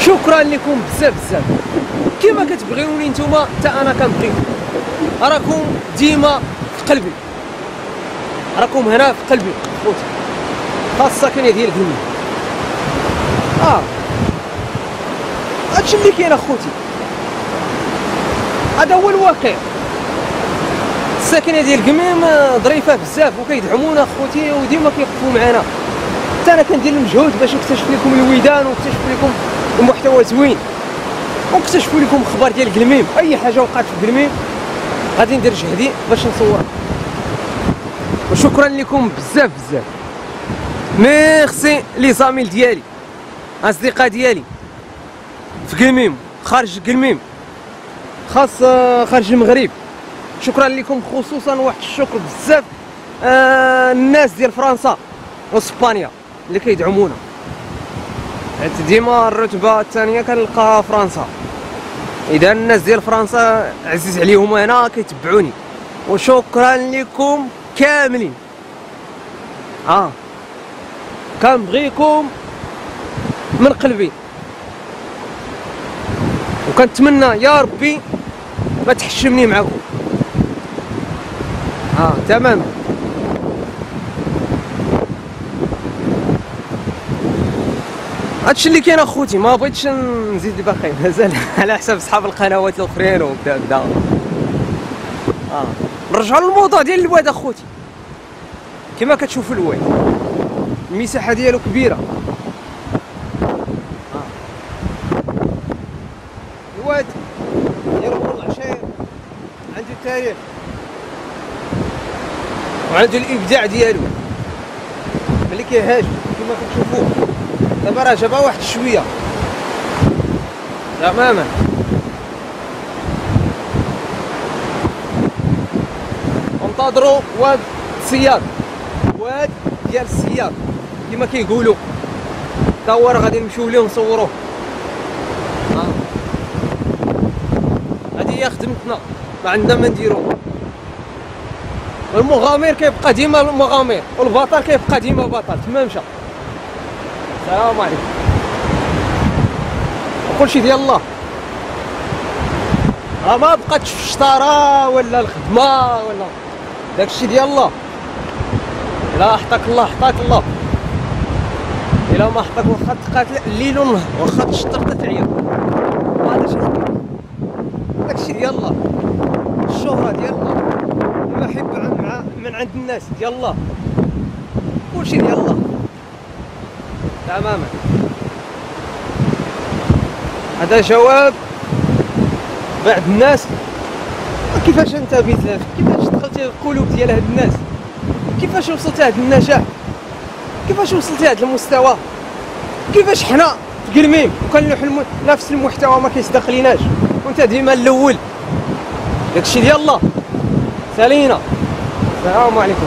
شكرا لكم بزاف بزاف. كما كتبغيوني نتوما حتى أنا كنبغيكم راكم ديما في قلبي. راكم هنا في قلبي. خوتي خاص الساكنه ديال قلبي آه. هادشي اللي كاين أخوتي. هذا هو الواقع. الساكنه ديال قميم ظريفة بزاف وكيدعمونا أخوتي وديما كيوقفوا معنا. حتى أنا كندير المجهود باش نكتشف لكم الويدان ونكتشف لكم المحتوى زوين. ونكتشفوا لكم أخبار ديال قلميم. أي حاجة وقعت في قلميم غادي ندير جهدي باش نصورها. وشكرا لكم بزاف بزاف. ميرسي لي زاميل ديالي أصدقاء ديالي. في قلميم خارج قلميم خاص خارج المغرب. شكرا لكم خصوصا واحد الشكر بزاف. آه الناس ديال فرنسا وإسبانيا. اللي كيدعمونا حيت ديما الرتبة الثانية كنلقاها فرنسا. إذا الناس ديال فرنسا عزيز عليهم هنا كيتبعوني. وشكرا لكم كاملين. آه. كنبغيكم من قلبي. وكنتمنى يا ربي ما تحشمني معكم. آه تمام. هادشي اللي كاين اخوتي ما بغيتش نزيد باقي مازال على حساب صحاب القنوات الاخرين وكذا كذا آه. نرجعوا للموضوع ديال الواد اخوتي. كما كتشوفوا الواد. المساحة ديالو كبيرة. آه. الواد يربط العشير عنده التاريخ. وعنده الإبداع ديالو. ملي كيهاجم كما كتشوفوا. دابا راه جابها واحد شوية. تماما. انتظروا واد الصياد واد ديال الصياد كما كيقولوا. تا هو راه غادي نمشيو ليه ونصوروه هذه هي خدمتنا. ما عندنا ما نديرو المغامر كيبقى ديما المغامر. والبطل كيبقى ديما بطل تما مشى السلام عليكم. كلشي ديال الله. راه ما بقاتش الشطارة ولا الخدمة ولا داكشي ديال الله. إلا حطاك الله حطاك الله. إلا ما حطاك واخا تقاتل الليل والنهار واخا تشطر تتعيا ما شي داكشي ديال الله. الشهرة ديال الله. المحبة من عند الناس ديال الله. كلشي ديال الله. تماما. هذا جواب بعض الناس. كيفاش انت بيتلاف كيفاش دخلت القلوب ديال هاد الناس؟ كيفاش وصلت لهاد النجاح؟ كيفاش وصلت لهاد المستوى؟ كيفاش حنا في قلميم وكنلوحوا. نفس المحتوى ما كيصدق ليناش وانت ديما الأول. داكشي ديال الله. سالينا. السلام عليكم.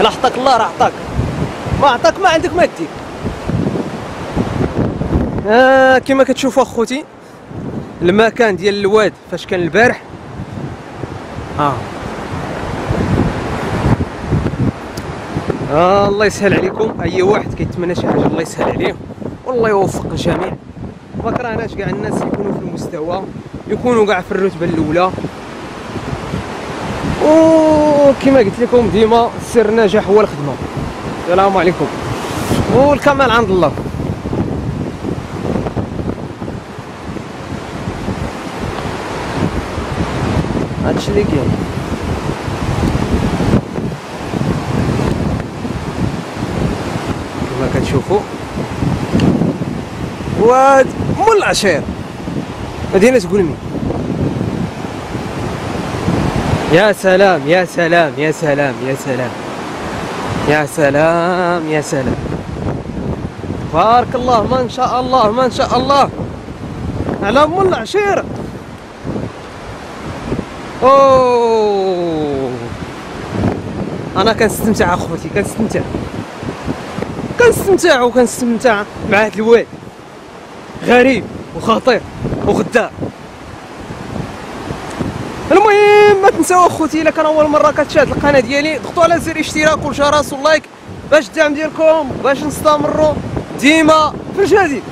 الا عطاك الله راه عطاك ما عطاك ما عندك ما دير آه كما كتشوفوا اخوتي المكان ديال الواد فاش كان البارح. آه. آه الله يسهل عليكم. أي واحد كيتمنى شي حاجة الله يسهل عليه. والله يوفق الجميع. ما كرهناش كاع الناس يكونوا في المستوى يكونوا كاع في الرتبة الأولى. وكما قلت لكم ديما سر النجاح هو الخدمة. السلام عليكم. والكمال عند الله. هادشي اللي كاين كما كتشوفوا. واد مول العشير. مدينة قلمي يا سلام يا سلام يا سلام يا سلام. يا سلام يا سلام. بارك الله ما شاء الله ما شاء الله. على مول العشير أوه. أنا كنستمتع أخوتي كنستمتع. كنستمتع وكنستمتع. مع هاد الواد. غريب وخطير وغدار المهم ما تنساو أخوتي إلا كان أول مرة كتشاهد القناة ديالي ضغطوا على زر اشتراك والجرس واللايك باش الدعم ديالكم باش نستمروا ديما في الجديد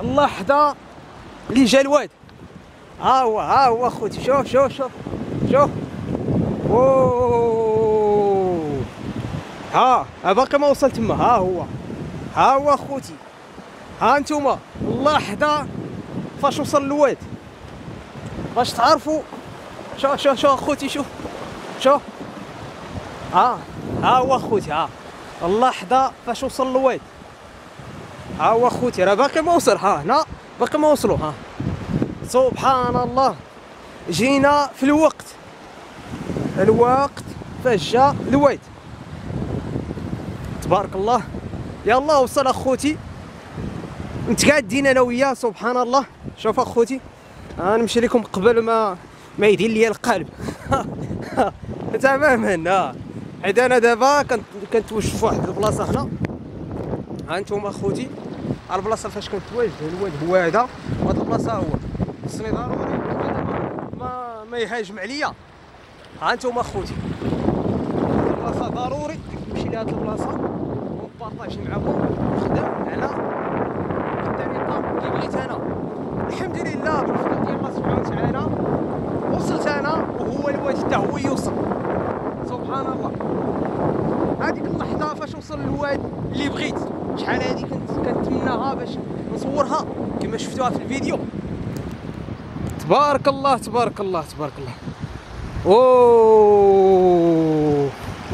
الله حدا اللي جا الواد. ها هو ها هو أخوتي شوف شوف شوف شوف. أوه. ها باقي ما وصل تما. ها هو ها هو أخوتي. ها انتوما. الله حدا فاش وصل الواد. باش تعرفوا. شوف شوف شوف أخوتي شوف شوف ها ها هو أخوتي ها الله حدا فاش وصل الواد ها هو أخوتي راه باقي ما وصل ها هنا باقي ما وصلوا ها. سبحان الله. جينا في الوقت. الوقت فاش جا الواد تبارك الله. يلا وصل أخوتي. متقادين أنا وياه سبحان الله. شوف أخوتي. نمشي لكم قبل ما ما يدير لي القلب. تماما آه حيت أنا دابا كنتوجد في واحد البلاصة هنا. ها أنتم اخوتي البلاصة فاش كنتواجد الواد هو هذا. وهاد البلاصة هو. خصني ضروري ما ما يهاجم عليا. ها أنتم اخوتي البلاصة ضروري. نمشي لهاد البلاصة. ونبارطاجي معاكم نخدم على الطريقة اللي بغيت أنا. الحمد لله بالفضل ديال الله سبحانه وتعالى وصلت أنا وهو الواد حتى هو يوصل. سبحان الله. هذيك اللحظة فاش وصل الواد اللي بغيت. شحال هادي كنت كنتمناها باش نصورها كما شفتوها في الفيديو. تبارك الله تبارك الله تبارك الله. أوه.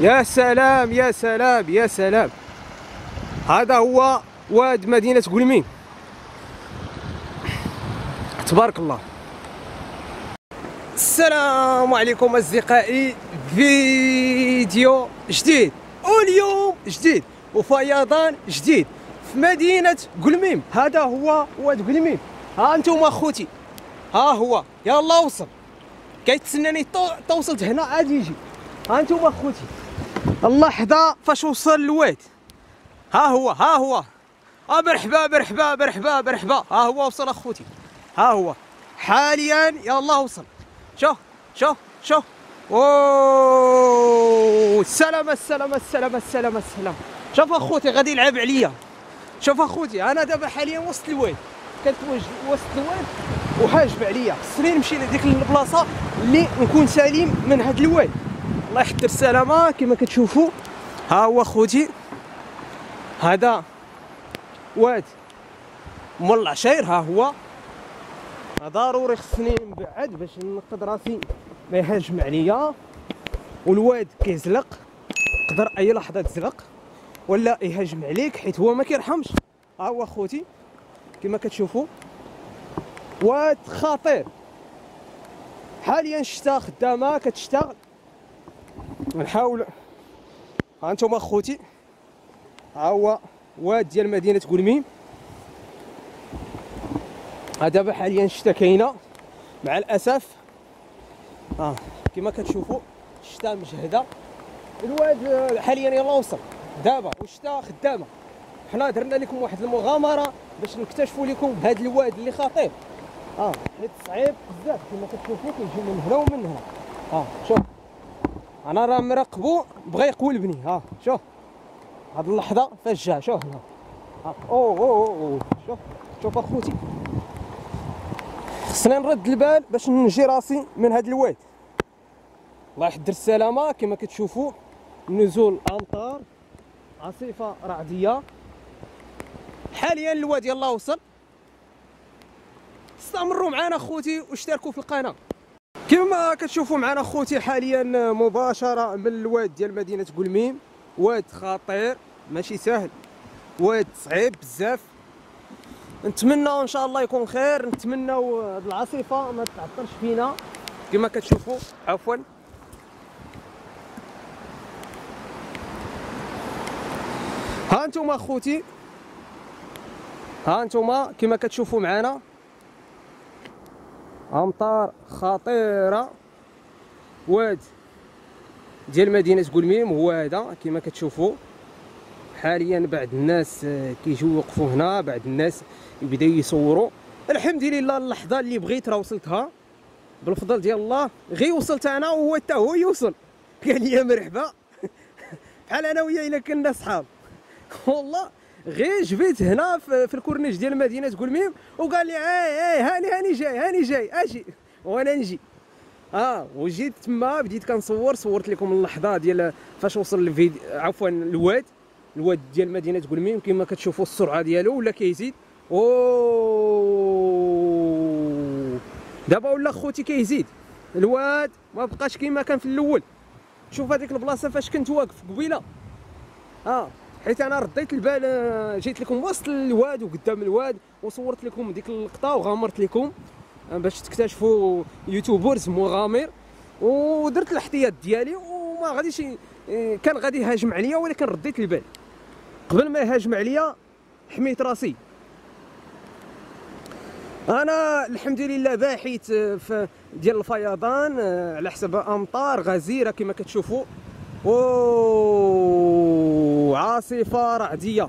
يا سلام يا سلام يا سلام. هذا هو واد مدينة قلمين. تبارك الله. السلام عليكم أصدقائي. فيديو جديد. واليوم جديد. وفيضان جديد. في مدينة قلميم. هذا هو واد قلميم. ها أنتم أخوتي. ها هو. يلا وصل. كيتسناني تو- توصلت هنا عاد يجي. ها أنتم أخوتي. اللحظة فاش وصل الواد. ها هو ها هو. آه مرحبا مرحبا مرحبا مرحبا. ها هو وصل أخوتي. ها هو. حاليا يلا وصل. شوف شوف شوف أوه السلامة السلامة السلامة السلامة السلامة شوف أخوتي غادي يلعب عليا. شوف أخوتي أنا دابا حاليا وسط الواد كنتواجد وسط الواد وحاجب عليا. خصني نمشي لديك البلاصة اللي نكون سليم من هاد الواد الله يحضر السلامة كما كتشوفوا. ها هو أخوتي. هذا واد مول العشير ها هو. ضروري خصني نبعد باش نقد راسي. ما يهاجم عليا. والواد كيزلق. يقدر أي لحظة تزلق. ولا يهاجم عليك حيت هو ما كيرحمش. ها هو اخوتي كما كتشوفوا واد خطير. حاليا الشتا خدامة كتشتغل نحاول. ها أنتم اخوتي ها هو واد ديال مدينة قلميم دابا حاليا الشتا كاينة. مع الأسف آه كما كتشوفوا الشتا مجهدة. الواد آه، حاليا يلا وصل. دابا والشتا خدامة. حنا درنا لكم واحد المغامرة باش نكتشفوا لكم هذا الواد اللي خطير. آه حيت صعيب بزاف. كما كتشوفوا كيجي من هنا ومن هنا. آه شوف. أنا راه مراقبو بغى يقولبني ها شوف. هاد اللحظة فاش جا. شوف هنا. ها اوه اوه اوه شوف. شوف أخوتي. خصنا نرد البال باش ننجي راسي من هاد الواد الله يحضر السلامة كما كتشوفوا نزول أمطار عاصفة رعدية. حاليا الواد يلا وصل. استمروا معنا اخوتي واشتركوا في القناة. كما كتشوفوا معنا اخوتي حاليا مباشرة من الواد ديال مدينة قلميم. واد خطير ماشي سهل. واد صعيب بزاف. نتمنى إن شاء الله يكون خير. نتمنى هاد العاصفة ما تعطلش فينا. كما كتشوفوا عفوا. ها أنتم اخوتي ها أنتم كما كتشوفوا معنا أمطار خطيرة. واد ديال مدينة قلميم هو هذا كما كتشوفوا. حاليا بعض الناس كيجيو يوقفوا هنا بعض الناس يبداو يصوروا الحمد لله اللحظة اللي بغيت راه وصلتها. بالفضل ديال الله غير وصلت أنا وهو حتى هو يوصل. قال لي مرحبا. بحال أنا وياه إلا كنا صحاب والله غير جبت هنا في, الكورنيش ديال مدينه قلميم وقال لي اي اي هاني هاني جاي هاني جاي أجي. وأنا نجي. آه وجيت تما بديت كنصور صورت لكم اللحظة ديال فاش وصل الفيديو عفوا الواد. الواد ديال مدينه قلميم كما كتشوفوا السرعة ديالو ولا كيزيد. اوه دابا ولا خوتي كيزيد. الواد ما بقاش كيما كان في الأول. شوف هذيك البلاصة فاش كنت واقف قبيلة. آه حيت أنا رديت البال آه، جيت لكم وسط الواد وقدام الواد وصورت لكم ديك اللقطه وغامرت لكم آه، باش تكتشفوا يوتيوبرز مغامر. ودرت الاحتياط ديالي وما غاديش آه، كان غادي يهاجم عليا ولكن رديت البال. قبل ما يهاجم عليا حميت راسي. أنا الحمد لله باحث آه، في ديال الفيضان آه، على حسب امطار غزيره كما كتشوفوا اوه عاصفه رعديه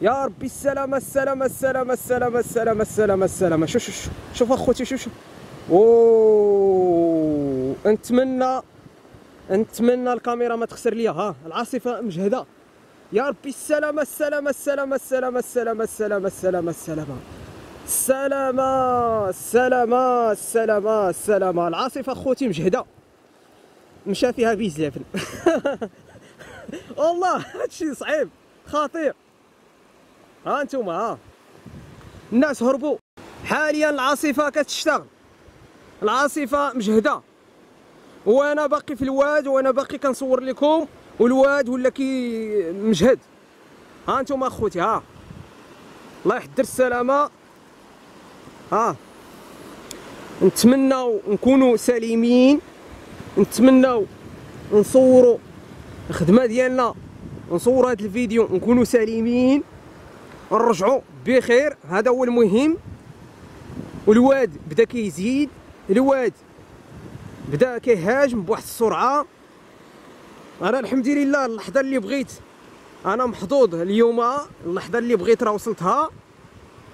يا ربي السلامة السلامة السلامة السلامة السلامة السلامة السلامة شوف شوف شوف اخوتي شوف شوف نتمنى نتمنى الكاميرا ما تخسر ليا ها العاصفة مجهدة يا ربي السلامة السلامة السلامة السلامة السلامة السلامة السلامة السلامة السلامة السلامة السلامة السلامة العاصفة اخوتي مجهدة. مشى فيها بزاف والله هادشي صعيب. خطير. ها أنتم ها. الناس هربوا. حاليا العاصفة كتشتغل. العاصفة مجهدة. وأنا باقي في الواد وأنا باقي كنصور لكم. والواد ولا كي مجهد. ها أنتم اخوتي ها. الله يحضر السلامة. ها. نتمناو نكونوا سليمين نتمناو نصوروا الخدمة ديالنا نصور هذا الفيديو نكونوا سالمين نرجعوا بخير هذا هو المهم. والواد بدا كيزيد الواد بدا كيهاجم بواحد السرعة. أنا الحمد لله اللحظة اللي بغيت أنا محظوظ اليوم اللحظة اللي بغيت راه وصلتها.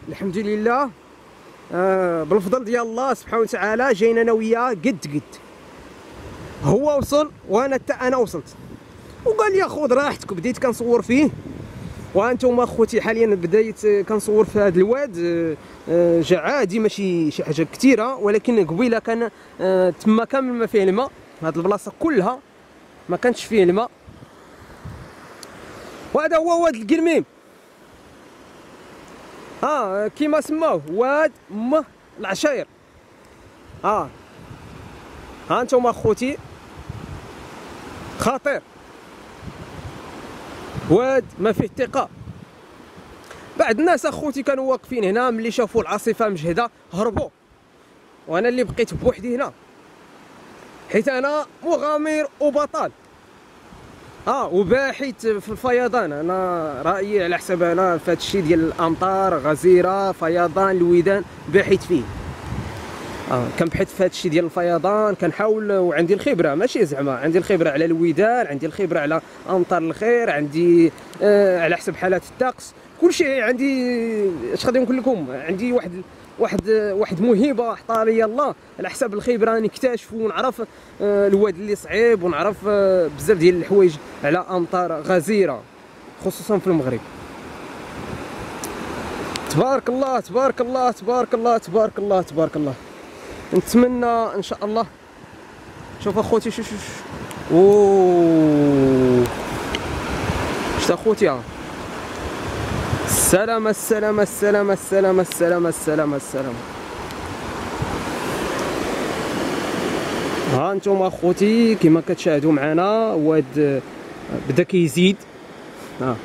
الحمد لله آه بالفضل ديال الله سبحانه وتعالى جاينا أنا وياه قد قد. هو وصل وأنا حتى أنا وصلت. وقال لي خذ راحتك بديت كنصور فيه. وأنتم أخوتي حاليا بديت كنصور في هذا الواد. آه، آه، جا عادي ماشي شي حاجة كثيرة ولكن قبيلة كان تما كامل ما فيه الماء. هذه البلاصة كلها ما كانش فيه الماء. وهذا هو واد القرميم. آه كيما سموه واد م العشاير آه. ها أنتم اخوتي خطير واد ما فيه ثقة. بعض الناس أخوتي كانوا واقفين هنا ملي شافوا العاصفة مجهدة هربوا. وأنا اللي بقيت بوحدي هنا. حيت أنا مغامر وبطل. آه وباحث في الفيضان. أنا رأيي على حسب أنا في هذا الشيء ديال الأمطار غزيرة فيضان الودان باحث فيه. آه كنبحث في هذا الشيء ديال الفيضان كنحاول وعندي الخبرة. ماشي زعما عندي الخبرة على الودان عندي الخبرة على أمطار الخير عندي آه على حسب حالات الطقس. كل شيء عندي اش غادي نقول لكم؟ عندي واحد واحد واحد موهبة عطاها لي الله على حساب الخبره نكتشف ونعرف آه الواد اللي صعيب ونعرف آه بزاف ديال الحوايج على أمطار غزيرة خصوصا في المغرب. تبارك الله تبارك الله تبارك الله تبارك الله تبارك الله. نتمنى إن شاء الله. شوف أخوتي شوف شوف أوه. شفت أخوتي ها. السلام السلام السلام السلام السلام السلام السلام. ها أنتم اخوتي كما كتشاهدوا معنا واد بدا كيزيد. ها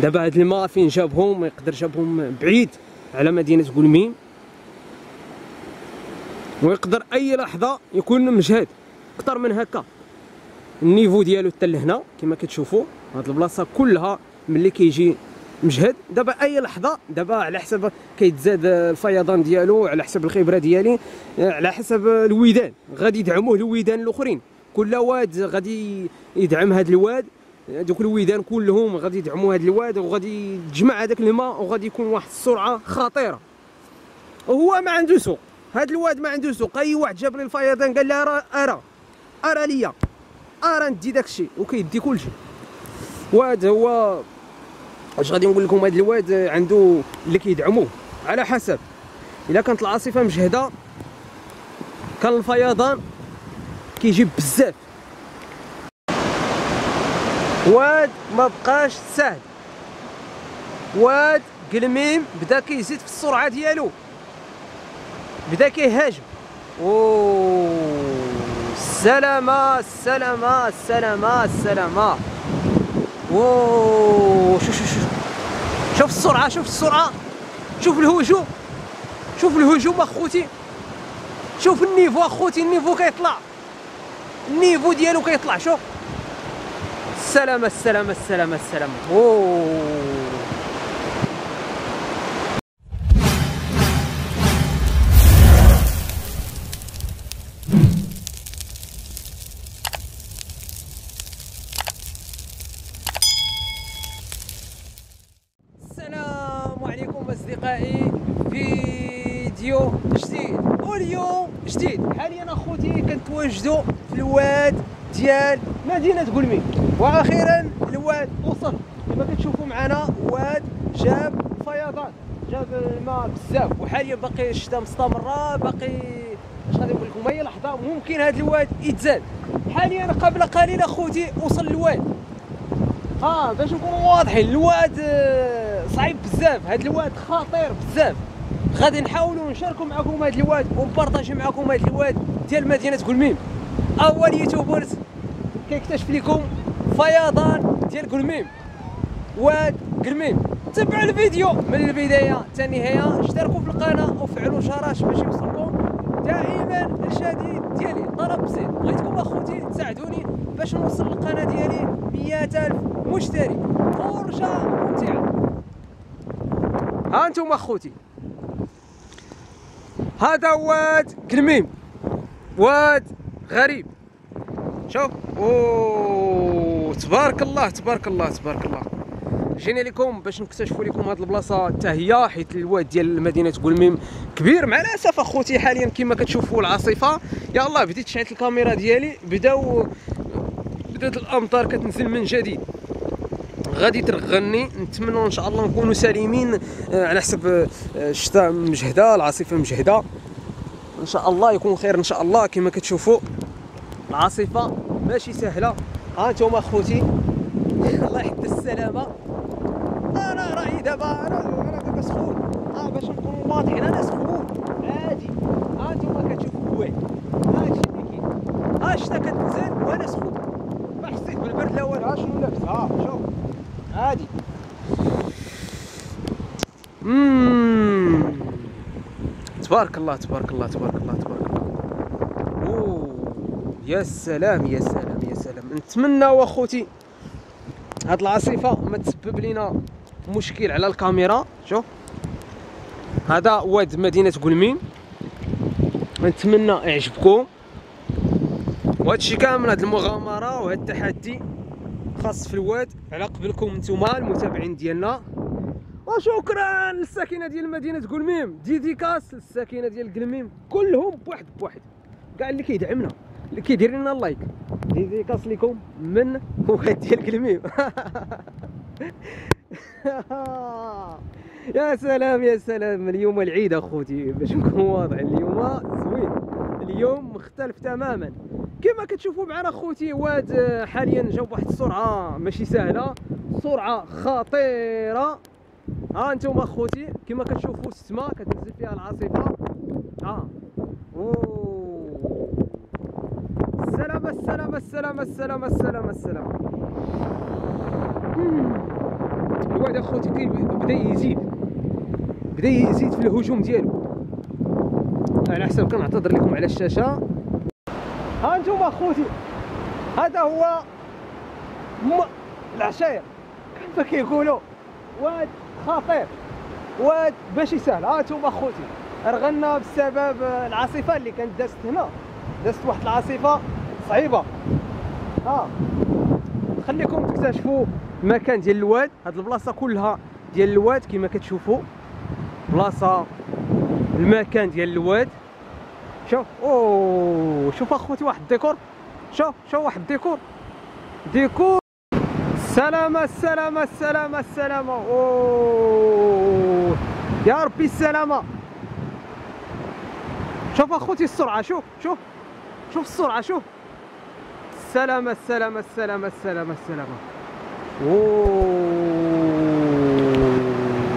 دابا هاد الماء فين جابهم؟ يقدر جابهم بعيد على مدينة قلميم ويقدر أي لحظة يكون مجهد أكثر من هكا. النيفو ديالو حتى لهنا كما كتشوفوا هاد البلاصة كلها ملي كيجي مجهد. دابا أي لحظة دابا على حسب كيتزاد الفيضان ديالو على حسب الخبرة ديالي على حسب الودان غادي يدعموه الودان الأخرين. كل واد غادي يدعم هذا الواد. دوك الودان كلهم غادي يدعموا هذا الواد وغادي تجمع هذاك الماء وغادي يكون واحد السرعة خطيرة. وهو ما عنده سوق. هذا الواد ما عنده سوق. أي واحد جاب لي الفيضان قال لي ارى ارى ارى ليا. ارى ندي داك الشيء. وكيدي كل شيء واد هو اش غادي نقول لكم هذا الواد عنده اللي كيدعموه على حسب. إلا كانت العاصفة مجهدة كان الفيضان كيجيب بزاف. واد ما بقاش سهل. واد قلميم بدا كيزيد في السرعة ديالو. بدا كيهاجم. أوه السلامة السلامة السلامة السلامة اوه شوف شوف شوف شوف السرعة شوف السرعة. شوف الهجوم. شوف الهجوم أخوتي. شوف النيفو أخوتي النيفو كيطلع. النيفو ديالو كيطلع شوف. السلامة السلامة السلامة السلامة. اوه أصدقائي فيديو جديد. واليوم جديد. حاليا أخوتي كنتواجدوا في الواد ديال مدينة قلمي؟ وأخيرا الواد وصل. كما كتشوفوا معنا واد جاب فيضان. جاب الماء بزاف. وحاليا باقي الشتاء مستمرة. باقي اش غادي نقول لكم؟ اي لحظة ممكن هذا الواد يتزاد. حاليا قبل قليل أخوتي وصل الواد. آه باش نكونوا واضحين الواد آه، صعيب بزاف. هاد الواد خطير بزاف. غادي نحاولوا نشاركوا معكم هاد الواد ونبارطاجي معكم هاد الواد ديال مدينة قلميم. أول يوتيوبرز كيكتشف لكم فيضان ديال قلميم. واد قلميم تبعوا الفيديو. من البداية حتى النهاية اشتركوا في القناة وفعلوا الجرس باش يوصلكم دائما الشديد ديالي. طلب بسيط بغيتكم أخوتي تساعدوني. باش نوصل للقناة ديالي 100000 مشترك فرجه ممتعة. ها أنتم اخوتي. هذا واد كلميم واد غريب. شوف. أوه. تبارك الله تبارك الله تبارك الله. جينا لكم باش نكتشفوا لكم هذه البلاصة. حتى هي حيت الواد ديال مدينه قلميم كبير مع الأسف اخوتي. حاليا كما كتشوفوا العاصفة. يا الله بديت شعلت الكاميرا ديالي. بداو بدات الامطار كتنزل من جديد. غادي ترغني. نتمنى إن شاء الله نكونوا سالمين آه، على حسب آه، الشتاء مجهدة العاصفة مجهدة. إن شاء الله يكون خير إن شاء الله كما كتشوفوا. العاصفة ماشي سهلة. ها أنتم اخوتي الله يحفظ السلامة. أنا رأيي دابا أنا دابا سخون آه باش نكونوا واضحين أنا سخون عادي ها أنتم كتشوفوا الواحد هادشي كاين. ها الشتا كتنزل وأنا سخون ما حسيت بالبرد لا والو ها شنو لابس ها شوف. عادي. مم. تبارك الله تبارك الله تبارك الله تبارك الله. أوه يا سلام يا سلام يا سلام. نتمنى واخوتي هاد العاصفة ما تسبب لنا مشكل على الكاميرا. شوف. هذا واد مدينة قلميم نتمنى يعجبكم. وهذا الشيء كامل هاد المغامرة وهذا التحدي. خاص في الواد على قبلكم نتوما المتابعين ديالنا. وشكرا للساكنة ديال مدينة قلميم. ديديكاس للساكنة ديال قلميم. كلهم بواحد بواحد. كاع اللي كيدعمنا اللي كيدير لنا ال like dédicace لكم من واد ديال قلميم. يا سلام يا سلام. اليوم العيد أخوتي. باش نكون واضح اليوم زوين. اليوم مختلف تماما. كما كتشوفوا معنا اخوتي واد حاليا جا بواحد السرعة ماشي سهلة. سرعة خطيرة. ها أنتم اخوتي كما كتشوفوا السماء كتنزل فيها العاصفة. ها. السلام السلام السلام السلام السلام السلام الواد اخوتي كي بدا يزيد. بدا يزيد في الهجوم ديالو. على حسب كنعتذر لكم على الشاشة. ها أنتم أخوتي. هذا هو م... العشاير كيف كيقولوا؟ واد خطير. واد ماشي سهل ها أنتم أخوتي. رغنا بسبب العاصفة اللي كانت دازت هنا. دازت واحد العاصفة صعيبة. ها. خليكم تكتشفوا المكان ديال الواد. هاد البلاصة كلها ديال الواد كما كتشوفوا. بلاصة المكان ديال الواد. شوف أوه شوف أخوتي واحد الديكور. شوف شوف واحد الديكور. ديكور. السلامة السلامة السلامة السلامة أوه يا ربي السلامة. شوف أخوتي السرعة شوف شوف شوف السرعة شوف. السلامة السلامة السلامة السلامة السلامة أوه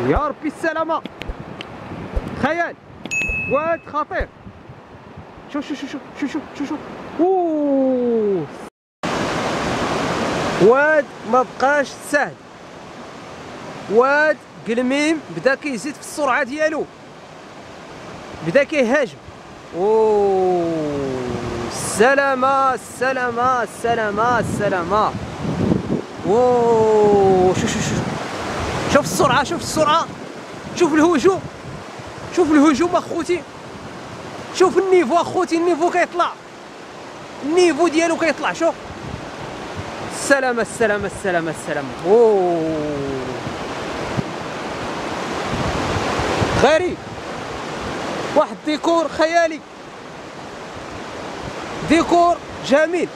يا ربي السلامة. خيال واد خطير. شوف شوف شوف شوف شوف شوف شوف أوه. واد ما بقاش سهل. واد قلميم بدا كيزيد في السرعة ديالو. بدا كيهاجم. أوه. السلامة السلامة السلامة السلامة أوه. شوف شوف شوف شوف السرعة شوف السرعة. شوف الهجوم شوف الهجوم اخوتي. شوف ال niveau اخوتي ال niveau كيطلع. ال niveau ديالو كيطلع شوف. السلامة السلامة السلامة السلامة. غريب واحد ديكور خيالي. ديكور جميل.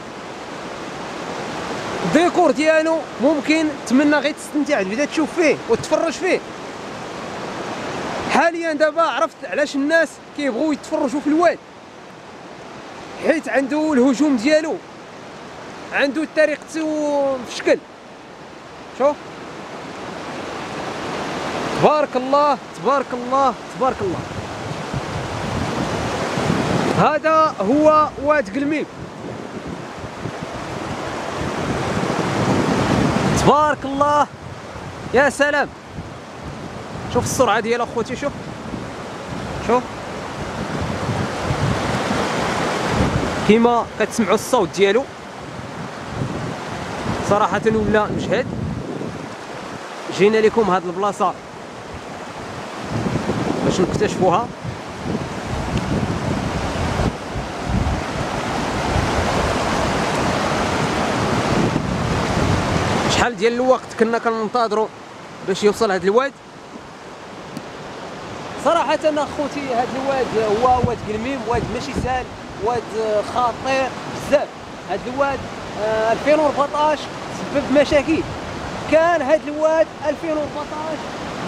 ديكور ديالو ممكن تمنى غير تستمتع تبدا تشوف فيه وتتفرج فيه. حاليا دابا عرفت علاش الناس كيبغوا يتفرجوا في الواد حيت عنده الهجوم ديالو. عنده طريقته في شكل. شوف. تبارك الله تبارك الله تبارك الله. هذا هو واد قلميم تبارك الله. يا سلام. شوف السرعة ديال أخوتي شوف. شوف. كيما كتسمعوا الصوت ديالو. صراحة ولا مشهد. جينا لكم هاد البلاصة باش نكتشفوها. شحال ديال الوقت كنا كننتظروا باش يوصل هاد الواد؟ صراحة أنا خوتي هاد الواد هو واد قلميم واد ماشي سهل واد خطير بزاف. هاد الواد آه 2014 سبب مشاكل. كان هاد الواد 2014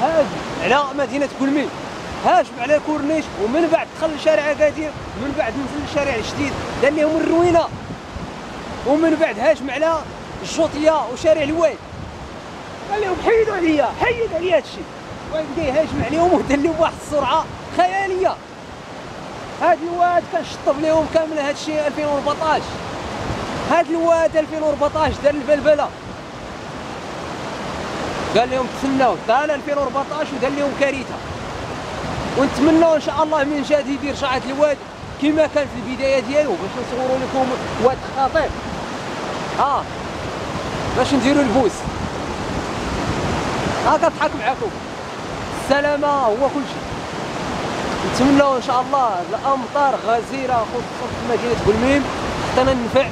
هاج على مدينة قلميم. هاجم على الكورنيش ومن بعد دخل لشارع أكادير ومن بعد نزل للشارع الجديد دار لهم الروينة. ومن بعد هاجم على الجوطيه وشارع الواد قال لهم حيدوا عليا حيد عليا هادشي وبدا يهاجم عليهم ودار لهم واحد السرعة خيالية. هاد الواد كنشطب لهم كامل هادشي 2014 هاد الواد 2014 دار البلبلة. قال لهم تسناو طال 2014 ودار لهم كارثة. ونتمنوا إن شاء الله من جديد يدير شعة الواد كما كان في البداية ديالو باش نصوروا لكم واد خطير. آه باش نديروا البوس. ها كضحك معكم السلامة هو كل شيء. نتمنوا إن شاء الله الأمطار غزيرة خصوصا في مدينة بلميم حتى ننفع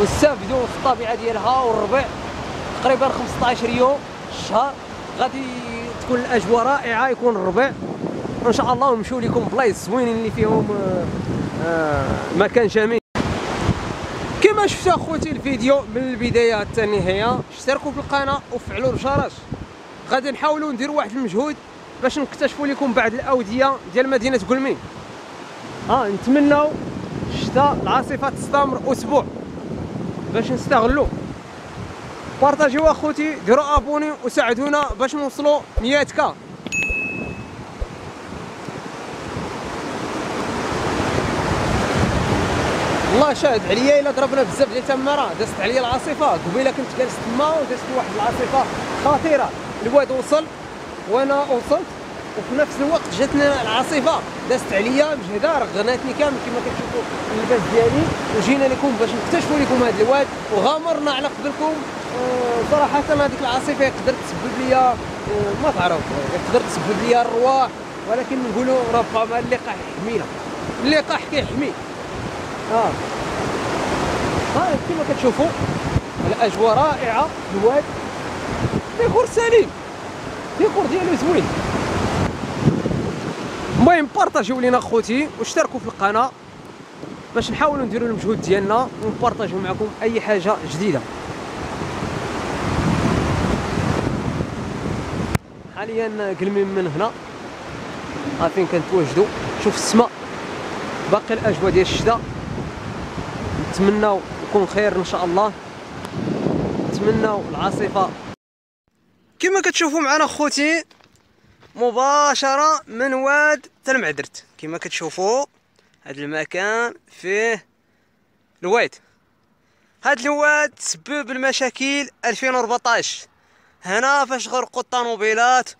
ونستافدوا في الطبيعة ديالها والربيع تقريبا 15 يوم الشهر. غادي تكون الأجواء رائعة يكون الربيع وإن شاء الله نمشيو لكم بلايص زوينين اللي فيهم آه، آه، مكان جميل. كما شفتوا أخوتي الفيديو من البداية حتى النهايه اشتركوا في القناة وفعلوا الجرس. غادي نحاولوا نديروا واحد المجهود باش نكتشفوا لكم بعض الأودية ديال مدينة قلمين ها نتمنوا الشتاء العاصفة تستمر أسبوع باش نستغلوا. بارطاجيو أخوتي ديروا أبوني وساعدونا باش نوصلوا 100 كا الله شاهد عليا إلا ضربنا بزاف ديال التمارة. دازت عليا العاصفة قبيلة كنت جالس تما ودازت واحد العاصفة خطيرة. الواد وصل وأنا وصلت وفي نفس الوقت جاتنا العاصفة دازت عليا مجهده رغناتني كامل كما كتشوفوا اللباس ديالي وجينا لكم باش نكتشفوا لكم هذا الواد وغامرنا على قدركم. آه، صراحة هذيك العاصفة يقدر تسبب لي آه، ما تعرف يقدر تسبب لي الرواح ولكن نقولوا ربما اللقاح يحمينا اللقاح كيحمي. آه. ها كما كتشوفوا الأجواء رائعة الواد ديكور سليم. ديكور ديالو زوين. المهم بارطاجيو لينا خوتي واشتركوا في القناة باش نحاولوا نديروا المجهود ديالنا ونبارطاجيو معكم أي حاجة جديدة. حاليا قلمين من هنا. ها فين كنتواجدوا. شوف السماء. باقي الأجواء ديال الشتاء. نتمناو يكون خير إن شاء الله. نتمناو العاصفة كما كتشوفوا معنا خوتي مباشرة من واد تلمعدرت. كما كتشوفوا هذا المكان فيه الواد. هاد الواد تسبب المشاكل 2014 هنا فاش غرقوا الطوموبيلات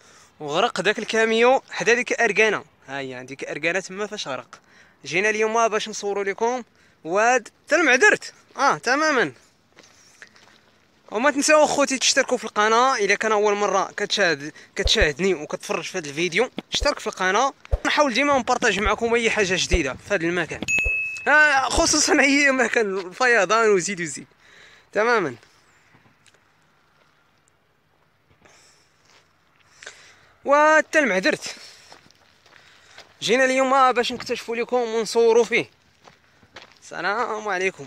وغرق داك الكاميو حدا ديك اركانه ها هي ديك اركانه تما فاش غرق. جينا اليوم باش نصوروا لكم واد تلمعدرت. آه تماما. وما تنساو اخوتي تشتركوا في القناة. اذا كان أول مرة كتشاهد كتشاهدني وكتفرج في هذا الفيديو اشترك في القناة. نحاول ديما نبارطاج معكم أي حاجة جديدة في هذا المكان. آه خصوصا أي مكان الفيضان وزيد وزيد. تماما. والتلمع درت. جينا اليوم باش نكتشفوا لكم ونصوروا فيه. السلام عليكم.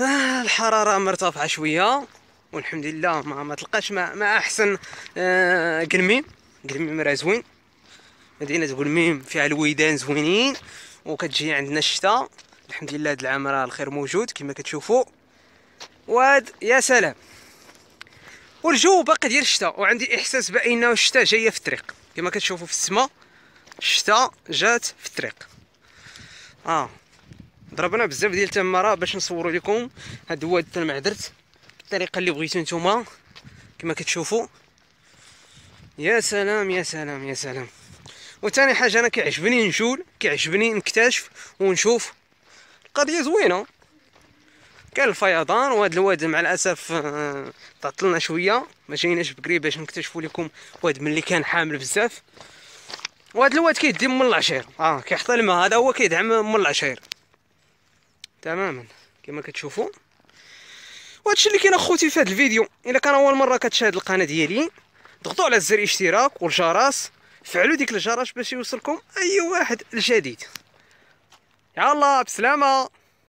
آه الحرارة مرتفعة شوية والحمد لله ما, ما تلقاش مع, مع أحسن آه قلميم قلميم راه زوين. مدينة قلميم فيها الويدان زوينين وكتجي عندنا الشتاء الحمد لله هاد العام راه الخير موجود كما كتشوفوا واد يا سلام. والجو باقي ديال الشتاء وعندي إحساس بانه الشتاء جاية في الطريق. كما كتشوفوا في السماء الشتاء جات في الطريق. آه. ضربنا بزاف ديال التمارة باش نصوروا لكم. هاد الواد تاع المعدرت بالطريقة اللي بغيتو نتوما. كما كتشوفوا يا سلام يا سلام يا سلام. وثاني حاجة أنا كيعجبني نجول كيعجبني نكتشف ونشوف. القضية زوينة. كان الفيضان وهذا الواد مع الأسف آه، تعطلنا شوية. ما جيناش بكري باش نكتشفوا لكم واد ملي كان حامل بزاف. وهذا الواد كيدي من العشير. آه كيحط الماء هذا هو كيدعم من العشير. تماما. كما كتشوفوا وهادشي اللي كاين اخوتي في هذا الفيديو الا كان اول مرة كتشاهد القناة ديالي ضغطوا على زر الاشتراك والجرس فعلوا ديك الجرس باش يوصلكم أي واحد الجديد. يلا بسلامة.